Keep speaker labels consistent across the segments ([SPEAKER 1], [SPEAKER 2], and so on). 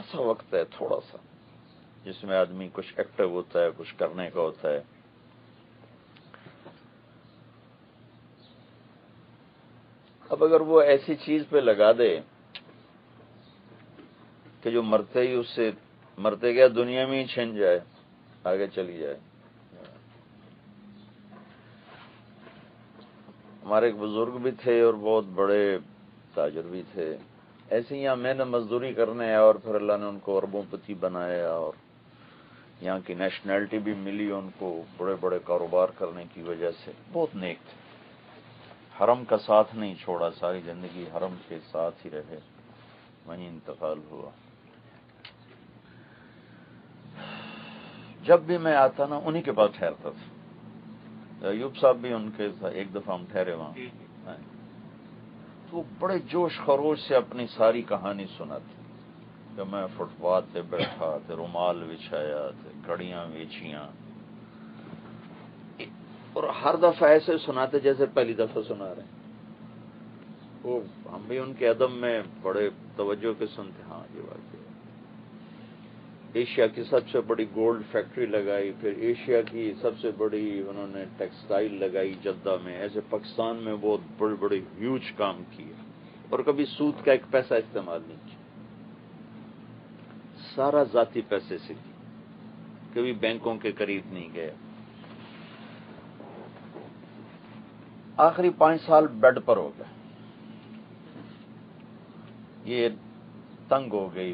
[SPEAKER 1] सा वक्त है थोड़ा सा जिसमें आदमी कुछ एक्टिव होता है, कुछ करने का होता है। अब अगर वो ऐसी चीज़ पे लगा दे कि जो मरते ही उससे, मरते गया, दुनिया में ही छिन जाए, आगे चली जाए। हमारे एक बुज़ुर्ग भी थे और बहुत बड़े ताजर भी थे। ऐसे यहाँ मेहनत मजदूरी करने आया और फिर अल्लाह ने उनको अरबोपति बनाया और यहाँ की नेशनैलिटी भी मिली उनको बड़े बड़े कारोबार करने की वजह से। बहुत नेक थे। हरम का साथ नहीं छोड़ा, सारी ज़िंदगी हरम के साथ ही रहे। वहीं इंतकाल हुआ। जब भी मैं आता ना, उन्हीं के पास ठहरता था। अयूब साहब भी उनके एक दफ़ा हम ठहरे वहाँ। तो बड़े जोश खरोश से अपनी सारी कहानी सुनाती। कि मैं फुटपाथ पे बैठा थे रुमाल बिछाया थे कड़ियाँ बेचिया। और हर दफ़ा ऐसे सुनाते जैसे पहली दफ़ा सुना रहे वो हम भी उनके अदम में बड़े तवज्जो के सुनते हाँ। ये बात एशिया की सबसे बड़ी गोल्ड फैक्ट्री लगाई, फिर एशिया की सबसे बड़ी उन्होंने टेक्सटाइल लगाई जद्दा में। ऐसे पाकिस्तान में बहुत बड़े बड़े ह्यूज काम किए और कभी सूद का एक पैसा इस्तेमाल नहीं किया। सारा जाति पैसे से कभी बैंकों के करीब नहीं गया। आखिरी पाँच साल बेड पर हो गए। ये तंग हो गई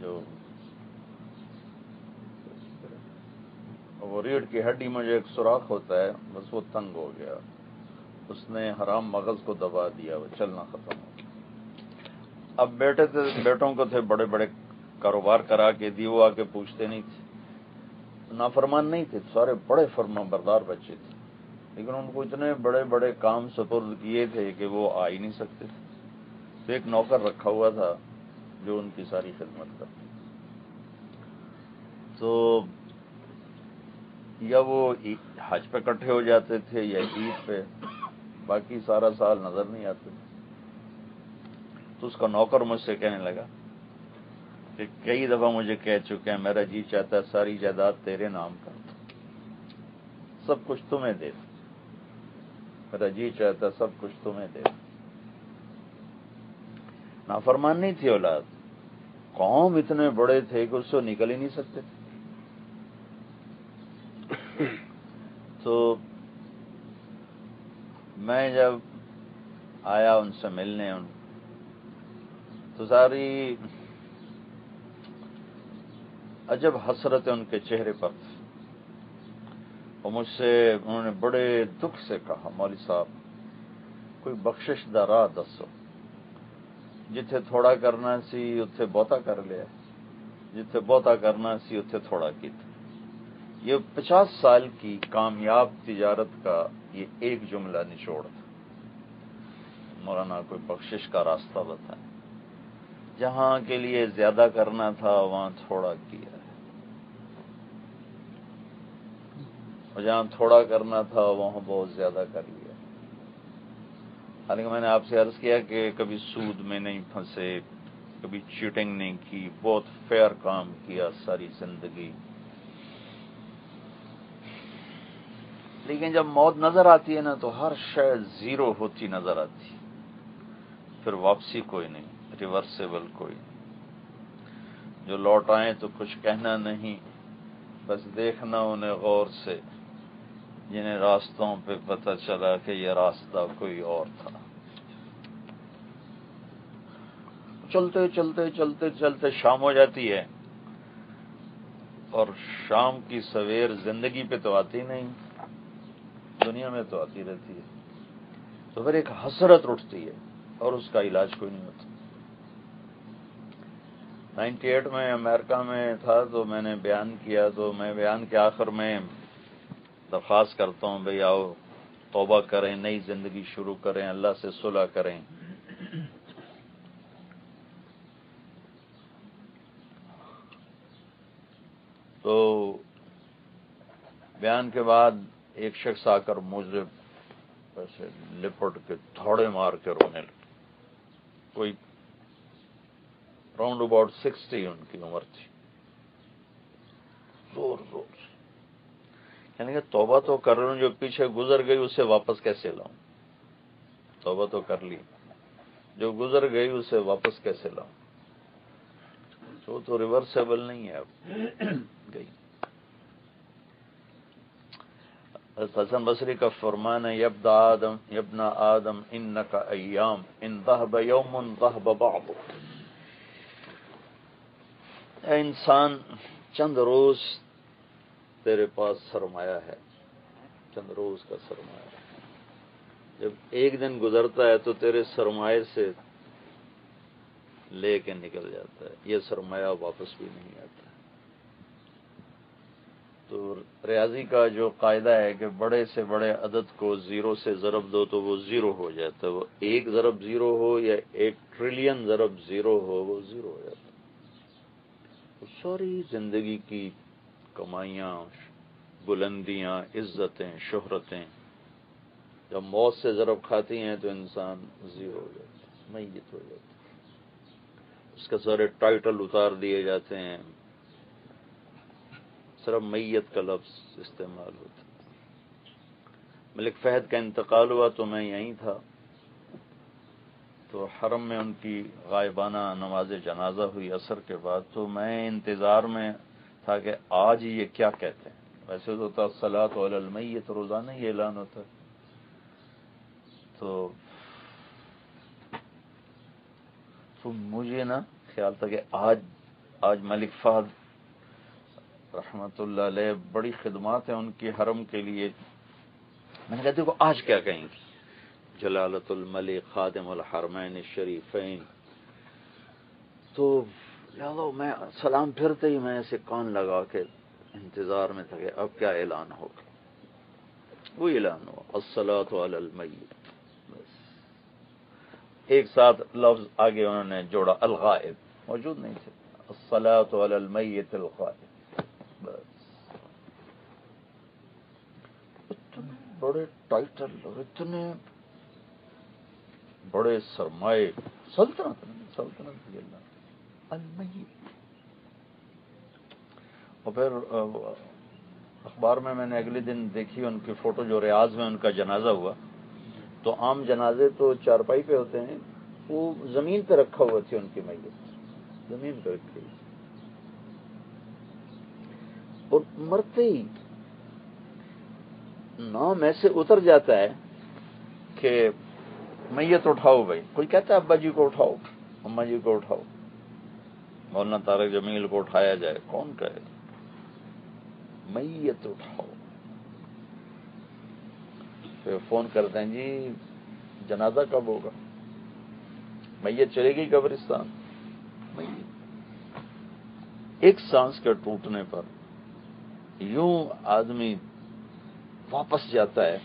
[SPEAKER 1] जो वो रीढ़ की हड्डी में जो एक सुराख होता है, बस वो तंग हो गया। उसने हराम मगज को दबा दिया, वो चलना खत्म हो अब बेटे थे, बेटों को थे बड़े बड़े कारोबार करा के दिए वो आके पूछते नहीं थे। नाफरमान नहीं थे, सारे बड़े फर्मा बरदार बच्चे थे। लेकिन उनको इतने बड़े बड़े काम सपुर्द किए थे कि वो आ ही नहीं सकते थे। तो एक नौकर रखा हुआ था, जो उनकी सारी खिदमत करती तो या वो हज पे इकट्ठे हो जाते थे या ईद पे, बाकी सारा साल नज़र नहीं आते तो उसका नौकर मुझसे कहने लगा कि कई दफ़ा मुझे कह चुके हैं, मेरा जी चाहता है सारी जायदाद तेरे नाम का। सब कुछ तुम्हें दे मेरा जी चाहता सब कुछ तुम्हें दे नाफरमान नहीं थी औलाद। कौम इतने बड़े थे कि उससे निकल ही नहीं सकते थे। तो मैं जब आया उनसे मिलने, उन तो सारी अजब हसरत उनके चेहरे पर और मुझसे उन्होंने बड़े दुख से कहा, मौली साहब, कोई बख्शिश दा राह दसो जिथे थोड़ा करना सी उत्थे बहुता कर लिया। जिथे बहुता करना सी उत्थे थोड़ा किया ये पचास साल की कामयाब तिजारत का ये एक जुमला निचोड़ था। मौलाना कोई बख्शिश का रास्ता बताए जहाँ के लिए ज़्यादा करना था, वहाँ थोड़ा किया। और जहाँ थोड़ा करना था, वहाँ बहुत ज़्यादा कर लिया। हालाँकि मैंने आपसे अर्ज़ किया कि कभी सूद में नहीं फंसे, कभी चीटिंग नहीं की, बहुत फेयर काम किया सारी ज़िंदगी। लेकिन जब मौत नज़र आती है ना तो हर शय ज़ीरो होती नज़र आती फिर वापसी कोई नहीं, रिवर्सेबल कोई नहीं। जो लौट आए तो कुछ कहना नहीं, बस देखना उन्हें गौर से, जिन्हें रास्तों पे पता चला कि यह रास्ता कोई और था। चलते चलते चलते चलते शाम हो जाती है, और शाम की सवेर ज़िंदगी पे तो आती नहीं। दुनिया में तो आती रहती है। तो फिर एक हसरत उठती है और उसका इलाज कोई नहीं होता। 98 में अमेरिका में था तो मैंने बयान किया तो मैं बयान के आखिर में दरख्वास्त करता हूँ, भाई आओ, तोबा करें, नई ज़िंदगी शुरू करें, अल्लाह से सुलह करें। तो बयान के बाद एक शख्स आकर मुझे ऐसे लिपट के थोड़े मार के रोने लगे। कोई राउंड अबाउट सिक्सटी उनकी उम्र थी। ज़ोर ज़ोर से। यानी कि तोबा तो कर रहा हूँ जो पीछे गुजर गई, उसे वापस कैसे लाऊं? तोबा तो कर ली। जो गुजर गई, उसे वापस कैसे लाऊं? तो तो रिवर्सेबल नहीं है अब। गई। हसन बसरी का फरमान है यबदा आदम यबना आदम इन का अयाम इन दहब यौमन दहब बाब इंसान चंद रोज तेरे पास सरमाया है चंद रोज का सरमाया है जब एक दिन गुजरता है तो तेरे सरमाए से लेके निकल जाता है ये सरमाया वापस भी नहीं आता तो रियाजी का जो कायदा है कि बड़े से बड़े अदद को ज़ीरो से ज़रब दो तो वो ज़ीरो हो जाता है। वो एक ज़रब ज़ीरो हो या एक ट्रिलियन ज़रब ज़ीरो हो, वो ज़ीरो हो जाता तो सारी ज़िंदगी की कमाइयाँ, बुलंदियाँ, इज्जतें, शोहरतें, जब मौत से ज़रब खाती हैं तो इंसान ज़ीरो हो जाता है मैत हो जाता है। उसके सारे टाइटल उतार दिए जाते हैं। सिर्फ़ मैयत का लफ्ज इस्तेमाल होता मलिक फहद का इंतकाल हुआ तो मैं यहीं था। तो हरम में उनकी गायबाना नमाज़ जनाजा हुई असर के बाद तो मैं इंतज़ार में था कि आज ये क्या कहते हैं। वैसे तो था सलात मैत रोज़ाना ही ऐलान होता तो तो मुझे ना ख्याल था कि आज आज मलिक फहद रहमतुल्लाह बड़ी खिदमत है उनकी हरम के लिए। मैंने कहा, देखो, आज क्या कहेंगी? जलालतुल मलिक, खादिमुल हरमैन शरीफैन। तो यादव मैं सलाम फिरते ही मैं ऐसे कान लगा के इंतज़ार में था कि अब क्या ऐलान होगा। वो ऐलान हुआ असलात मैत बस। एक साथ लफ्ज आगे उन्होंने जोड़ा, अलगायब। मौजूद नहीं थे। असलात मैत अलगायब इतने बड़े टाइटल और इतने बड़े सरमाए, सल्तनत सल्तनत और फिर अखबार में मैंने अगले दिन देखी उनकी फ़ोटो जो रियाज में उनका जनाजा हुआ। तो आम जनाजे तो चारपाई पे होते हैं, वो ज़मीन पे रखा हुआ थी उनकी मैयत ज़मीन पे रखी और मरते ही नाम ऐसे उतर जाता है कि मैयत उठाओ भाई। कोई कहता है अब्बा जी को उठाओ अम्मा जी को उठाओ। मौलाना तारक जमील को उठाया जाए, कौन कहे? मैयत उठाओ। फिर फ़ोन करते हैं, जी, जनाजा कब होगा? मैयत चलेगी कब्रिस्तान। मैयत। एक सांस के टूटने पर यूँ आदमी वापस जाता है।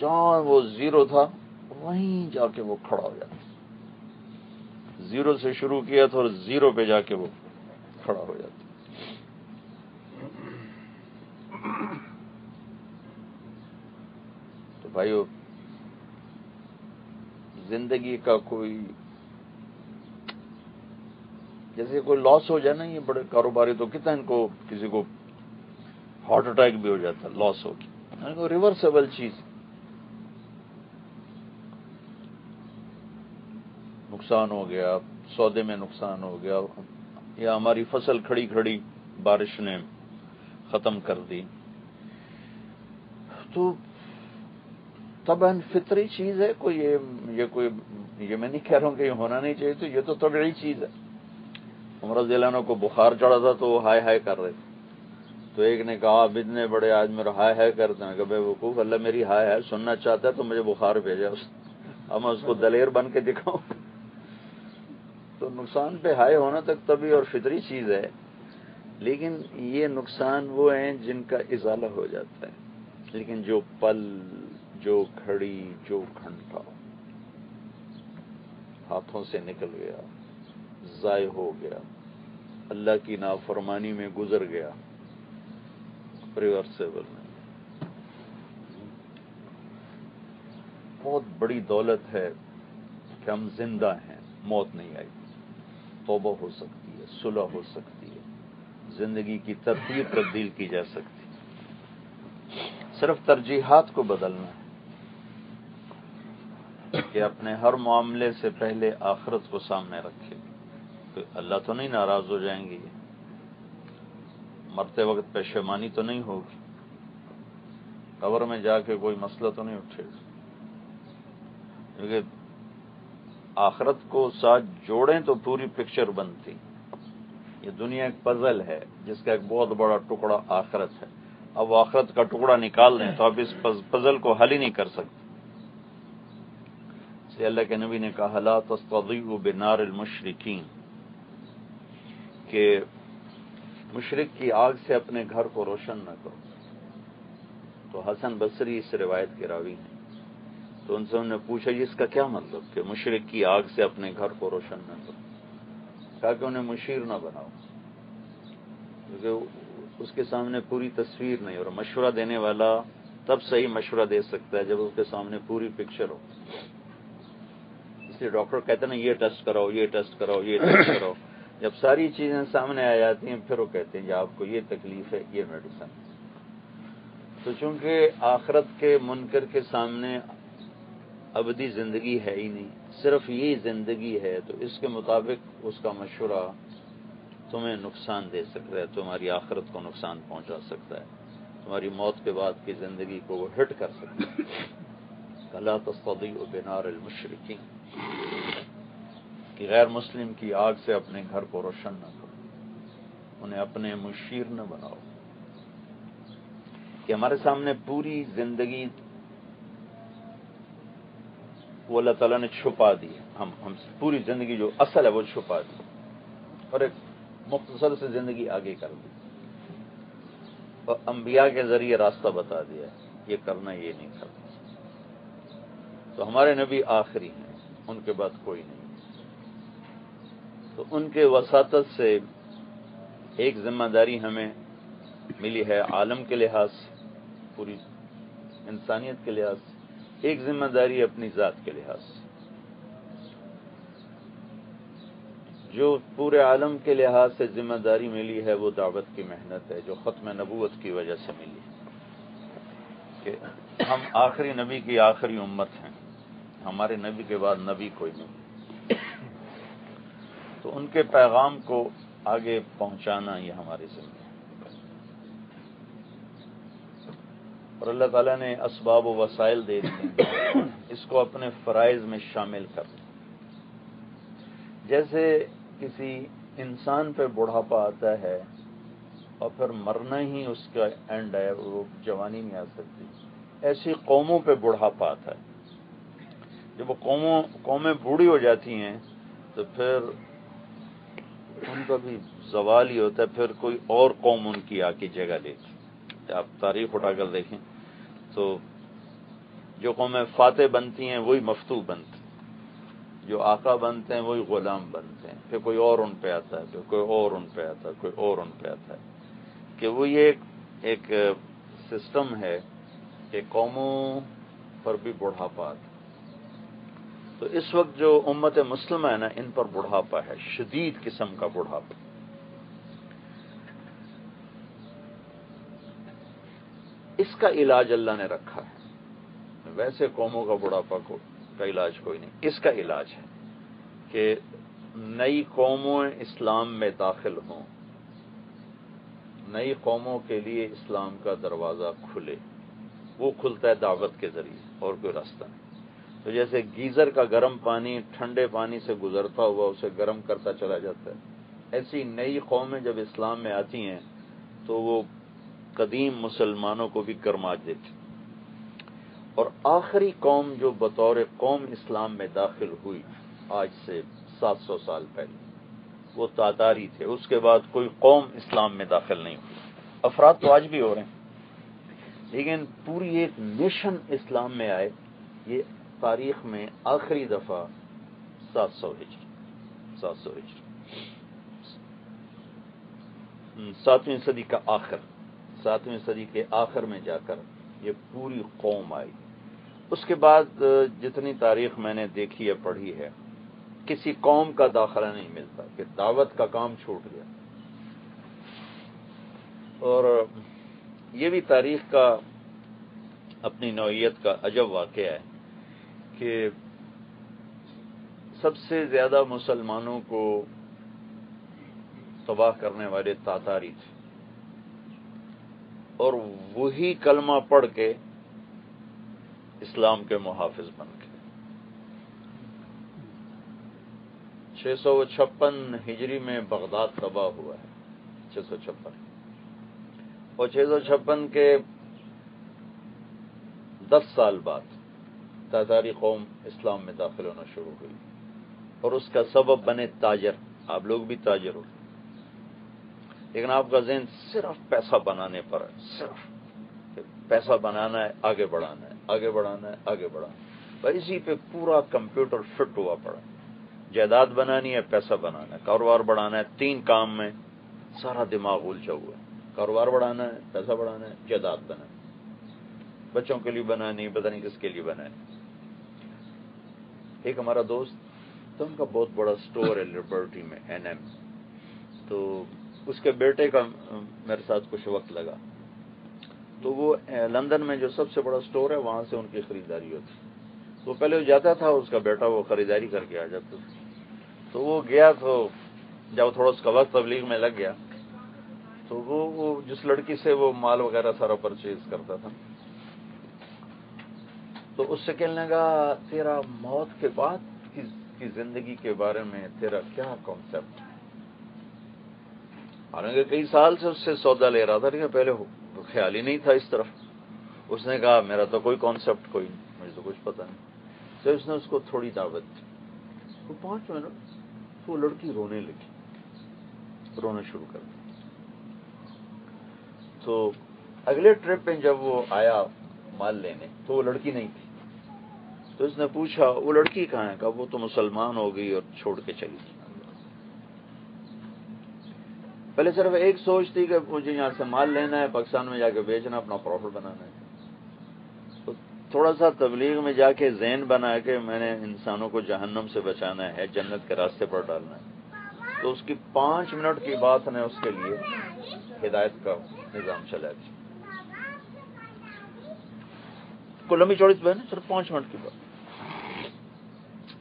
[SPEAKER 1] जहाँ वो ज़ीरो था, वहीं जाके वो खड़ा हो जाता ज़ीरो से शुरू किया था और ज़ीरो पे जाके वो खड़ा हो जाता तो भाइयों, ज़िंदगी का कोई जैसे कोई लॉस हो जाए ना, ये बड़े कारोबारी तो कितना इनको किसी को हार्ट अटैक भी हो जाता है लॉस होगी रिवर्सेबल चीज़। नुकसान हो गया, सौदे में नुकसान हो गया, या हमारी फ़सल खड़ी खड़ी बारिश ने खत्म कर दी। तो तब फितरी चीज़ है, कोई ये ये कोई, ये मैं नहीं कह रहा हूँ कि ये होना नहीं चाहिए तो ये तो तबड़ी चीज़ है। उमर जिलानों को बुखार चढ़ा था तो वो हाय हाय कर रहे थे। तो एक ने कहा, आप इतने बड़े आज मेरा हाय हाय करते हैं कि वकूफ अल्लाह मेरी हाय हाय सुनना चाहता है तो मुझे बुखार भेजा उस अब मैं उसको दलेर बन के दिखाऊँ। तो नुकसान पे हाय होना तक तभी और फितरी चीज़ है। लेकिन ये नुकसान वो हैं जिनका इजाला हो जाता है। लेकिन जो पल, जो घड़ी, जो घंटा हाथों से निकल गया। जाय हो गया। अल्लाह की नाफरमानी में गुजर गया। रिवर्सेबल नहीं बहुत बड़ी दौलत है कि हम ज़िंदा हैं, मौत नहीं आई। तोबा हो सकती है, सुलह हो सकती है। ज़िंदगी की तरतीब तब्दील की जा सकती है। सिर्फ़ तरजीहात को बदलना है कि अपने हर मामले से पहले आखरत को सामने रखे। तो अल्लाह तो नहीं नाराज़ हो जाएँगे। मरते वक्त पेशेमानी तो नहीं होगी। कबर में जाके कोई मसला तो नहीं उठेगा। क्योंकि आखरत को साथ जोड़ें तो पूरी पिक्चर बनती। ये दुनिया एक पजल है, जिसका एक बहुत बड़ा टुकड़ा आखरत है। अब आखरत का टुकड़ा निकाल दें तो आप इस पजल को हल ही नहीं कर सकते। से अल्लाह के नबी ने कहा, ला तस्तु बिनार मुशरकिन। के मुशरक की आग से अपने घर को रोशन न करो। तो हसन बसरी इस रिवायत के रावी हैं। तो उनसे उन्होंने पूछा इसका क्या मतलब कि मुशरक की आग से अपने घर को रोशन न करो? कहा कि उन्हें मुशीर न बनाओ। क्योंकि उसके सामने पूरी तस्वीर नहीं और मशवरा देने वाला तब सही मशवरा दे सकता है जब उसके सामने पूरी पिक्चर हो। इसलिए डॉक्टर कहते ना, ये टेस्ट कराओ, ये टेस्ट कराओ, ये टेस्ट कराओ। जब सारी चीज़ें सामने आ जाती हैं, फिर वो कहते हैं कि आपको ये तकलीफ़ है, ये मेडिसिन तो चूँकि आखरत के मुनकर के सामने अवधि ज़िंदगी है ही नहीं, सिर्फ़ ये ज़िंदगी है तो इसके मुताबिक उसका मशवरा तुम्हें नुकसान दे सकता है, तुम्हारी आखरत को नुकसान पहुँचा सकता है, तुम्हारी मौत के बाद की ज़िंदगी को वो हिट कर सकता है। कला तस्तदी बिनार मुशरकिन कि गैर मुस्लिम की आग से अपने घर को रोशन न करो। उन्हें अपने मुशीर न बनाओ। कि हमारे सामने पूरी ज़िंदगी वो अल्लाह ताला ने छुपा दी हम हम पूरी ज़िंदगी जो असल है वो छुपा दी और एक मुख्तसर से ज़िंदगी आगे कर दी। और अंबिया के ज़रिए रास्ता बता दिया ये करना, ये नहीं करना। तो हमारे नबी आखिरी हैं, उनके बाद कोई नहीं। तो उनके वसात से एक ज़िम्मेदारी हमें मिली है, आलम के लिहाज पूरी इंसानियत के लिहाज एक ज़िम्मेदारी अपनी ज़ात के लिहाज जो पूरे आलम के लिहाज से ज़िम्मेदारी मिली है, वो दावत की मेहनत है, जो ख़त्म नबूत की वजह से मिली कि हम आखिरी नबी की आखिरी उम्मत हैं। हमारे नबी के बाद नबी कोई नहीं। तो उनके पैगाम को आगे पहुंचाना ये हमारी जिम्मे और अल्लाह ताला ने इसबाब वसाइल दे दिए इसको अपने फ़राइज में शामिल कर जैसे किसी इंसान पे बुढ़ापा आता है और फिर मरना ही उसका एंड है, वो जवानी में आ सकती ऐसी कौमों पे बुढ़ापा आता है। जब वो कौमों, कौमें बूढ़ी हो जाती हैं तो फिर उनका भी सवाल ही होता है फिर कोई और कौम उनकी आके जगह लेती आप तारीख उठाकर देखें तो जो कौमें फाते बनती हैं वही मफतू बनती जो आका बनते हैं वही गुलाम बनते हैं। फिर कोई और उन पे आता है फिर कोई और उन पे आता है कोई और उन पे आता है। कि वो ये एक, एक सिस्टम है कि कौमों पर भी बुढ़ापा आता तो इस वक्त जो उम्मत मुस्लिम है ना, इन पर बुढ़ापा है, शदीद किस्म का बुढ़ापा। इसका इलाज अल्लाह ने रखा है। वैसे कौमों का बुढ़ापा को, का इलाज कोई नहीं, इसका इलाज है कि नई कौमों इस्लाम में दाखिल हों, नई कौमों के लिए इस्लाम का दरवाज़ा खुले, वो खुलता है दावत के ज़रिए और कोई रास्ता नहीं। तो जैसे गीजर का गर्म पानी ठंडे पानी से गुजरता हुआ उसे गर्म करता चला जाता है। ऐसी नई कौमें जब इस्लाम में आती हैं तो वो कदीम मुसलमानों को भी गर्मा देती और आखिरी कौम जो बतौर कौम इस्लाम में दाखिल हुई, आज से 700 साल पहले, वो तातारी थे। उसके बाद कोई कौम इस्लाम में दाखिल नहीं हुई। अफराद तो आज भी हो रहे हैं। लेकिन पूरी एक नेशन इस्लाम में आए, ये तारीख में आखिरी दफ़ा सात सौ हिजरी सात सौ हिजरी सातवीं सदी का आखिर सातवीं सदी के आखिर में जाकर ये पूरी कौम आई उसके बाद जितनी तारीख मैंने देखी है पढ़ी है किसी कौम का दाखला नहीं मिलता कि दावत का काम छूट गया और ये भी तारीख का अपनी नौीयत का अजब वाक़ है कि सबसे ज़्यादा मुसलमानों को तबाह करने वाले तातारी थे। और वही कलमा पढ़ के इस्लाम के मुहाफिज बन गए। छह सौ छप्पन हिजरी में बगदाद तबाह हुआ है, छह सौ छप्पन। और छह सौ छप्पन के दस साल बाद तातारी कौम इस्लाम में दाखिल होना शुरू हुई और उसका सबब बने ताजर आप लोग भी ताजर हो लेकिन आपका जहन सिर्फ़ पैसा बनाने पर है सिर्फ़ पैसा बनाना है आगे बढ़ाना है आगे बढ़ाना है आगे बढ़ाना है इसी पे पूरा कंप्यूटर फिट हुआ पड़ा जायदाद बनानी है पैसा बनाना है कारोबार बढ़ाना है तीन काम में सारा दिमाग उलझा हुआ है कारोबार बढ़ाना है पैसा बढ़ाना है जायदाद बनाना बच्चों के लिए बनानी पता नहीं किसके लिए बनानी एक हमारा दोस्त तो उनका बहुत बड़ा स्टोर है लिबर्टी में एनएम तो उसके बेटे का मेरे साथ कुछ वक्त लगा। तो वो लंदन में जो सबसे बड़ा स्टोर है, वहाँ से उनकी खरीदारी होती। तो पहले वो जाता था, उसका बेटा वो खरीदारी करके आ जाता था। तो वो गया तो जब थोड़ा उसका वक्त तबलीग में लग गया तो वो वो जिस लड़की से वो माल वगैरह सारा परचेज करता था तो उससे कहने लगा तेरा मौत के बाद की, की ज़िंदगी के बारे में तेरा क्या कॉन्सेप्ट हालाँकि कई साल से उससे सौदा ले रहा था लेकिन पहले ख्याल ही नहीं था इस तरफ़। उसने कहा मेरा तो कोई कॉन्सेप्ट कोई नहीं मुझे तो कुछ पता नहीं। तो उसने उसको थोड़ी दावत दी। तो पाँच मिनट तो वो लड़की रोने लगी। रोना शुरू कर दी। तो अगले ट्रिप में जब वो आया माल लेने तो वो लड़की नहीं थी। तो उसने पूछा, वो लड़की कहाँ है? कहा, वो तो मुसलमान हो गई और छोड़ के चली गई। पहले सिर्फ़ एक सोच थी कि मुझे यहाँ से माल लेना है, पाकिस्तान में जाके बेचना, अपना प्रॉफिट बनाना है। तो थोड़ा सा तबलीग में जाके जैन बना के मैंने इंसानों को जहन्नम से बचाना है, जन्नत के रास्ते पर डालना है। तो उसकी पाँच मिनट की बात ने उसके लिए हिदायत का निज़ाम चलाया। था को लंबी चौड़ी बहन सिर्फ़ पाँच मिनट की बात।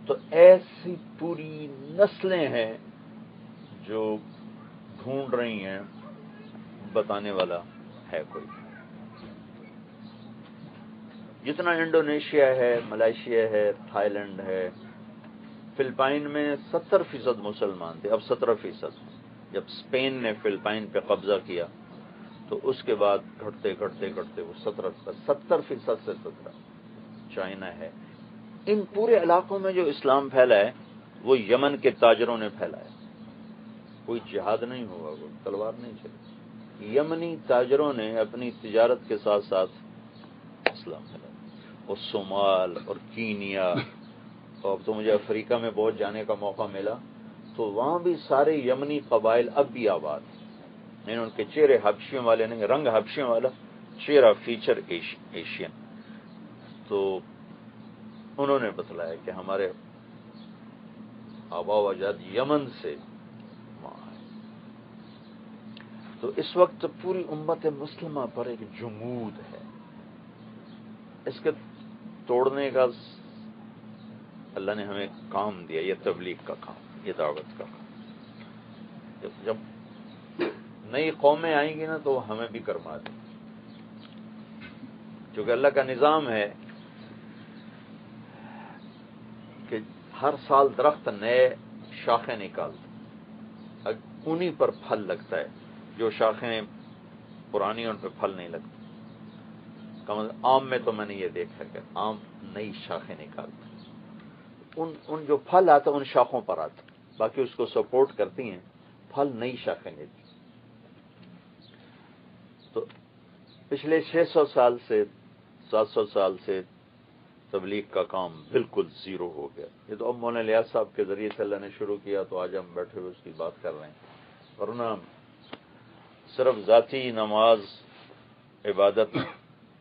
[SPEAKER 1] तो ऐसी पूरी नस्लें हैं जो ढूंढ रही हैं, बताने वाला है कोई। जितना इंडोनेशिया है, मलेशिया है, थाईलैंड है, फिलिपाइन में सत्तर फ़ीसद मुसलमान थे, अब सत्रह फ़ीसद। जब स्पेन ने फिलिपाइन पे कब्जा किया तो उसके बाद घटते घटते घटते वो सत्रह सत्तर फ़ीसद से सत्रह। चाइना है। इन पूरे इलाकों में जो इस्लाम फैला है वो यमन के ताजरों ने फैलाया कोई जिहाद नहीं हुआ वो तलवार नहीं चली। यमनी ताजरों ने अपनी तजारत के साथ साथ इस्लाम फैलाया और सोमाल और कीनिया तो अब तो मुझे अफ्रीका में बहुत जाने का मौका मिला तो वहाँ भी सारे यमनी कबाइल अब भी आबाद नहीं उनके चेहरे हबशियों वाले नहीं, रंग हबशियों वाला चेहरा फीचर एशियन तो उन्होंने बतलाया कि हमारे आबा आज़ाद यमन से तो इस वक्त पूरी उम्मत मुस्लिमा पर एक जमूद है। इसके तोड़ने का अल्लाह ने हमें काम दिया, ये तबलीग का काम, ये दावत का काम। जब नई कौमें आएँगी ना तो हमें भी करमा दें। क्योंकि अल्लाह का निज़ाम है कि हर साल दरख्त नए शाखें निकालते उन्हीं पर फल लगता है, जो शाखें पुरानी उन पर फल नहीं लगती। कम आम में तो मैंने ये देखा कि आम नई शाखें निकालते उन उन जो फल आता उन शाखों पर आता बाकी उसको सपोर्ट करती हैं, फल नई शाखें लेती तो पिछले 600 साल से 700 साल से तबलीग का काम बिल्कुल ज़ीरो हो गया। ये तो अब मौलाना लियाज साहब के ज़रिए से अल्लाह ने शुरू किया तो आज हम बैठे हुए उसकी बात कर रहे हैं। वरना सिर्फ़ जाती नमाज़, इबादत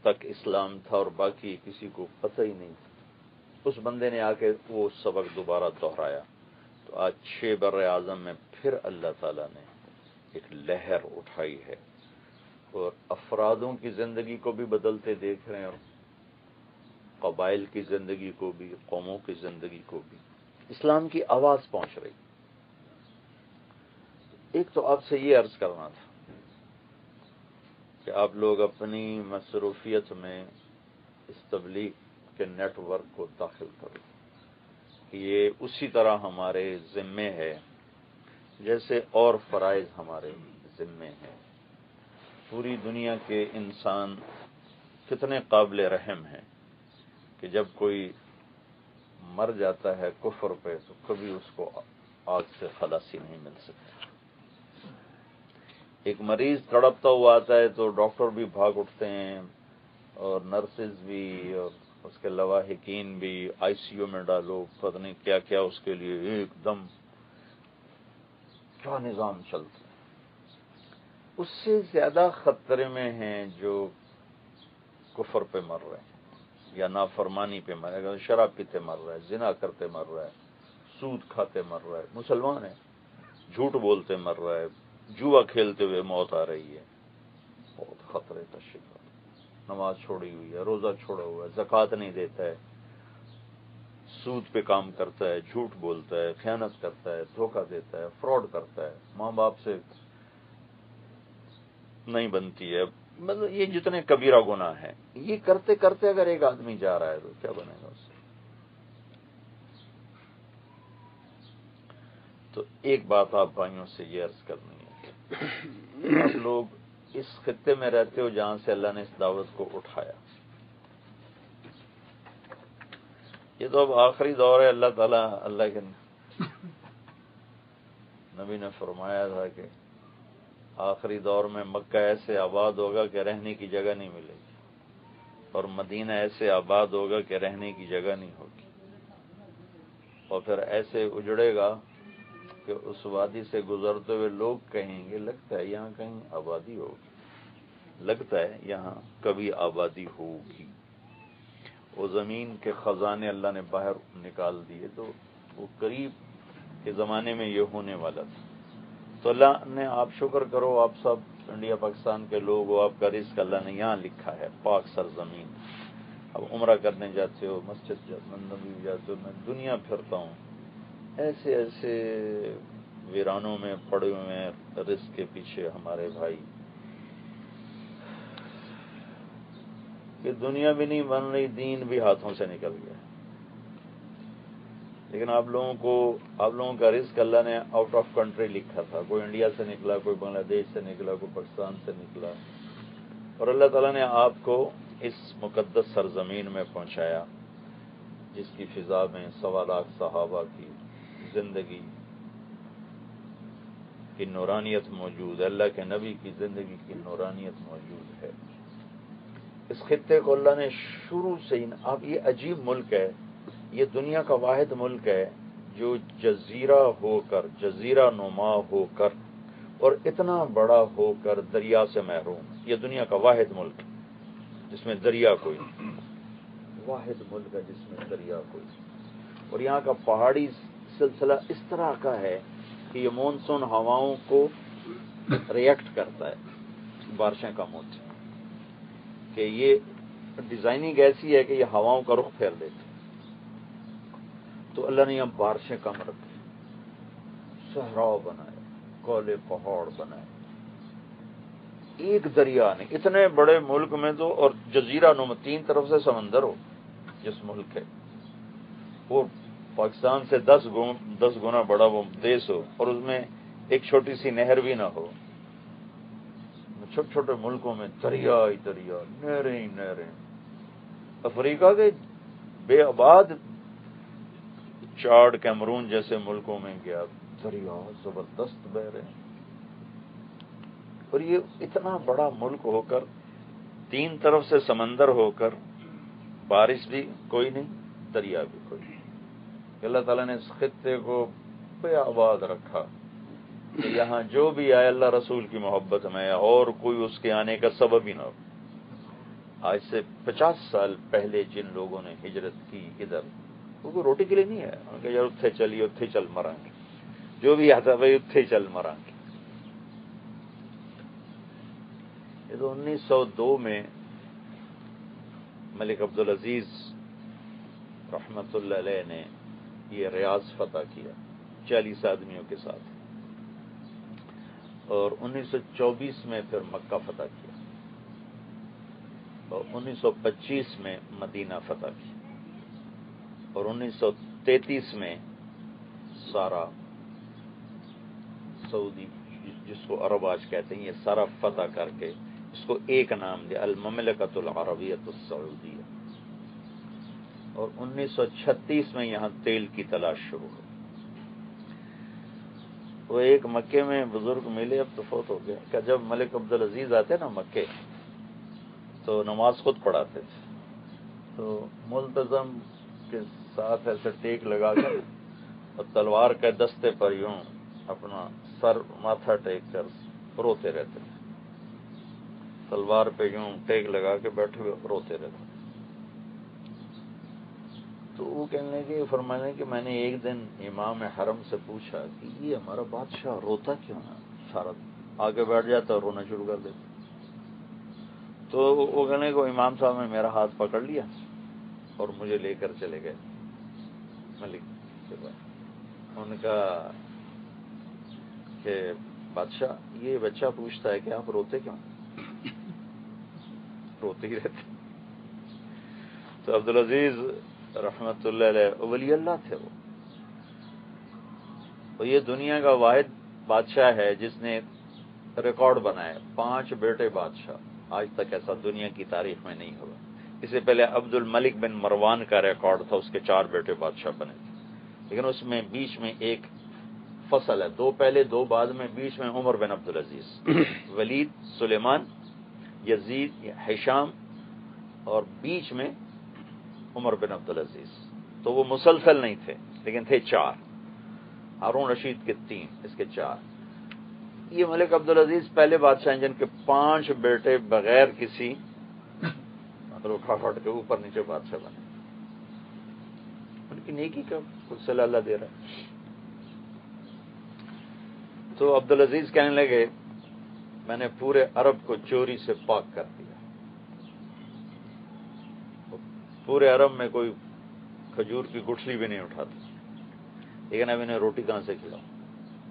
[SPEAKER 1] तक इस्लाम था और बाकी किसी को पता ही नहीं उस बंदे ने आके वो सबक दोबारा दोहराया। तो आज छह बर आज़म में फिर अल्लाह ताला ने एक लहर उठाई है। और अफरादों की ज़िंदगी को भी बदलते देख रहे हैं। और कबाइल की ज़िंदगी को भी, कौमों की ज़िंदगी को भी। इस्लाम की आवाज़ पहुँच रही। एक तो आपसे ये अर्ज़ करना था कि आप लोग अपनी मसरूफियत में इस तबलीग के नेटवर्क को दाखिल करो। ये उसी तरह हमारे ज़िम्मे है, जैसे और फ़राइज हमारे ज़िम्मे हैं। पूरी दुनिया के इंसान कितने काबिल रहम हैं कि जब कोई मर जाता है कुफर पे तो कभी उसको आग से खलासी नहीं मिल सकती। एक मरीज़ तड़पता हुआ आता है तो डॉक्टर भी भाग उठते हैं, और नर्सेज भी, और उसके अलावा यकीन भी, आईसीयू में डालो, पता नहीं क्या क्या उसके लिए एकदम क्या निज़ाम चलता है। उससे ज़्यादा खतरे में हैं जो कुफर पे मर रहे हैं, या नाफरमानी पे मर रहे शराब पीते मर रहा है, जिना करते मर रहा है, सूद खाते मर रहा है, मुसलमान है, झूठ बोलते मर रहा है, जुआ खेलते हुए मौत आ रही है। बहुत खतरे का शिकार नमाज़ छोड़ी हुई है, रोजा छोड़ा हुआ है, जक़ात नहीं देता है, सूद पे काम करता है, झूठ बोलता है, खयानत करता है, धोखा देता है, फ्रॉड करता है, माँ बाप से नहीं बनती है। मतलब ये जितने कबीरा गुना है, ये करते करते अगर एक आदमी जा रहा है तो क्या बनेगा उससे? तो एक बात आप भाइयों से ये अर्ज़ करनी है लोग इस खत्ते में रहते हो जहाँ से अल्लाह ने इस दावत को उठाया। ये तो अब आखिरी दौर है, अल्लाह ताला, अल्लाह के नबी ने फरमाया था कि आखिरी दौर में मक्का ऐसे आबाद होगा कि रहने की जगह नहीं मिलेगी। और मदीना ऐसे आबाद होगा कि रहने की जगह नहीं होगी। और फिर ऐसे उजड़ेगा कि उस वादी से गुजरते हुए लोग कहेंगे, लगता है यहाँ कहीं आबादी होगी। लगता है यहाँ कभी आबादी होगी। वो ज़मीन के ख़जाने अल्लाह ने बाहर निकाल दिए तो वो करीब के ज़माने में ये होने वाला था। तो अल्लाह ने आप शुक्र करो, आप सब इंडिया, पाकिस्तान के लोग हो, आपका रिस्क अल्लाह ने यहाँ लिखा है, पाक सरजमीन। अब उम्र करने जाते हो, मस्जिद नबी जाते हो, मैं दुनिया फिरता हूँ। ऐसे ऐसे वीरानों में, पड़े हुए रिस्क के पीछे हमारे भाई। कि दुनिया भी नहीं बन रही, दीन भी हाथों से निकल गया। लेकिन आप लोगों को, आप लोगों का रिस्क अल्लाह ने आउट ऑफ़ कंट्री लिखा था। कोई इंडिया से निकला, कोई बांग्लादेश से निकला, कोई पाकिस्तान से निकला। और अल्लाह ताला ने आपको इस मुकद्दस सरजमीन में पहुँचाया, जिसकी फिजा में सवा लाख सहाबा की ज़िंदगी की नूरानियत मौजूद है। अल्लाह के नबी की ज़िंदगी की नूरानियत मौजूद है। इस खत्े को अल्लाह ने शुरू से ही, आप, ये अजीब मुल्क है ये दुनिया का वाहिद मुल्क है जो जजीरा होकर, जजीरा नुमा होकर और इतना बड़ा होकर दरिया से महरूम। ये दुनिया का वाहिद मुल्क जिसमें दरिया कोई वाहिद मुल्क है जिसमें दरिया कोई और यहाँ का पहाड़ी सिलसिला इस तरह का है कि ये मानसून हवाओं को रिएक्ट करता है, बारिशें कम होती कि ये डिज़ाइनिंग ऐसी है कि ये हवाओं का रुख फेर देते तो अल्लाह ने यहाँ बारिशें कम रखी, सहराव बनाए कोले पहाड़ बनाए। एक दरिया नहीं, इतने बड़े मुल्क में तो और जजीरा नुम तीन तरफ़ से समंदर हो, जिस मुल्क है। वो पाकिस्तान से दस गुना दस गुना बड़ा वो देश हो, और उसमें एक छोटी सी नहर भी ना हो। छोटे छोटे मुल्कों में दरिया ही दरिया, नहरें ही नहरें। अफ्रीका के बेआबाद चार्ड कैमरून जैसे मुल्कों में गया दरिया ज़बरदस्त बह रहे और ये इतना बड़ा मुल्क होकर, तीन तरफ़ से समंदर होकर, बारिश भी कोई नहीं, दरिया भी कोई नहीं। अल्लाह ताला ने इस खत्ते को बेआबाद रखा कि यहाँ जो भी आए, अल्लाह रसूल की मोहब्बत में और कोई उसके आने का सबब ही ना हो। आज से पचास साल पहले जिन लोगों ने हिजरत की इधर कोई रोटी के लिए नहीं है। उनके यार उत्थे चलिए उत्थे चल मरेंगे। जो भी आता भाई उत्थे चल मरा ये तो 1902 में मलिक अब्दुल अज़ीज़ रहमतुल्लाह ने ये रियाज फतह किया, चालीस आदमियों के साथ। और 1924 में फिर मक्का फतह किया। और 1925 में मदीना फतह किया। और 1933 में सारा सऊदी, जिसको अरब आज कहते हैं, ये सारा फतह करके इसको एक नाम दिया, अलममलकतुल अरबियत सऊदिया। और 1936 में यहाँ तेल की तलाश शुरू हुई। वो एक मक्के में बुज़ुर्ग मिले, अब तो फोत हो गया। क्या जब मलिक अब्दुल अज़ीज़ आते ना मक्के तो नमाज़ खुद पढ़ाते थे। तो मुलतजम के साथ ऐसे टेक लगा कर और तलवार के दस्ते पर यूँ अपना सर माथा टेक कर रोते रहते थे। तलवार पे यूँ टेक लगा के बैठे हुए रोते रहते तो वो कहने लगे, फरमाने कि मैंने एक दिन इमाम हरम से पूछा कि ये हमारा बादशाह रोता क्यों है? सारा आगे बैठ जाता और रोना शुरू कर देता। तो वो कहने को इमाम साहब ने मेरा हाथ पकड़ लिया और मुझे लेकर चले गए। मलिक। उनका कि बादशाह, ये बच्चा पूछता है कि आप रोते क्यों? रोते ही रहते। तो अब्दुल अज़ीज़ रहमत वली अल्लाह थे वो। तो ये दुनिया का वाहिद बादशाह है जिसने रिकॉर्ड बनाया, पाँच बेटे बादशाह। आज तक ऐसा दुनिया की तारीख में नहीं हुआ। इससे पहले अब्दुल मलिक बिन मरवान का रिकॉर्ड था उसके चार बेटे बादशाह बने थे। लेकिन उसमें बीच में एक फ़सल है। दो पहले दो बाद में बीच में Umar bin Abdul Aziz. Walid Sulaiman Yazid Hisham और बीच में उमर बिन अब्दुल अज़ीज़। तो वो मुसलसल नहीं थे लेकिन थे चार। हारून रशीद के तीन इसके चार। ये मलिक अब्दुल अज़ीज़ पहले बादशाह जिनके पाँच बेटे बगैर किसी रुखावट के ऊपर नीचे बादशाह बने। उनकी नेकी का कुछ सलाह दे रहा है। तो अब्दुल अज़ीज़ कहने लगे, मैंने पूरे अरब को चोरी से पाक कर दिया। पूरे अरब में कोई खजूर की गुठली भी नहीं उठाती। लेकिन अब इन्हें रोटी कहाँ से खिलाऊं?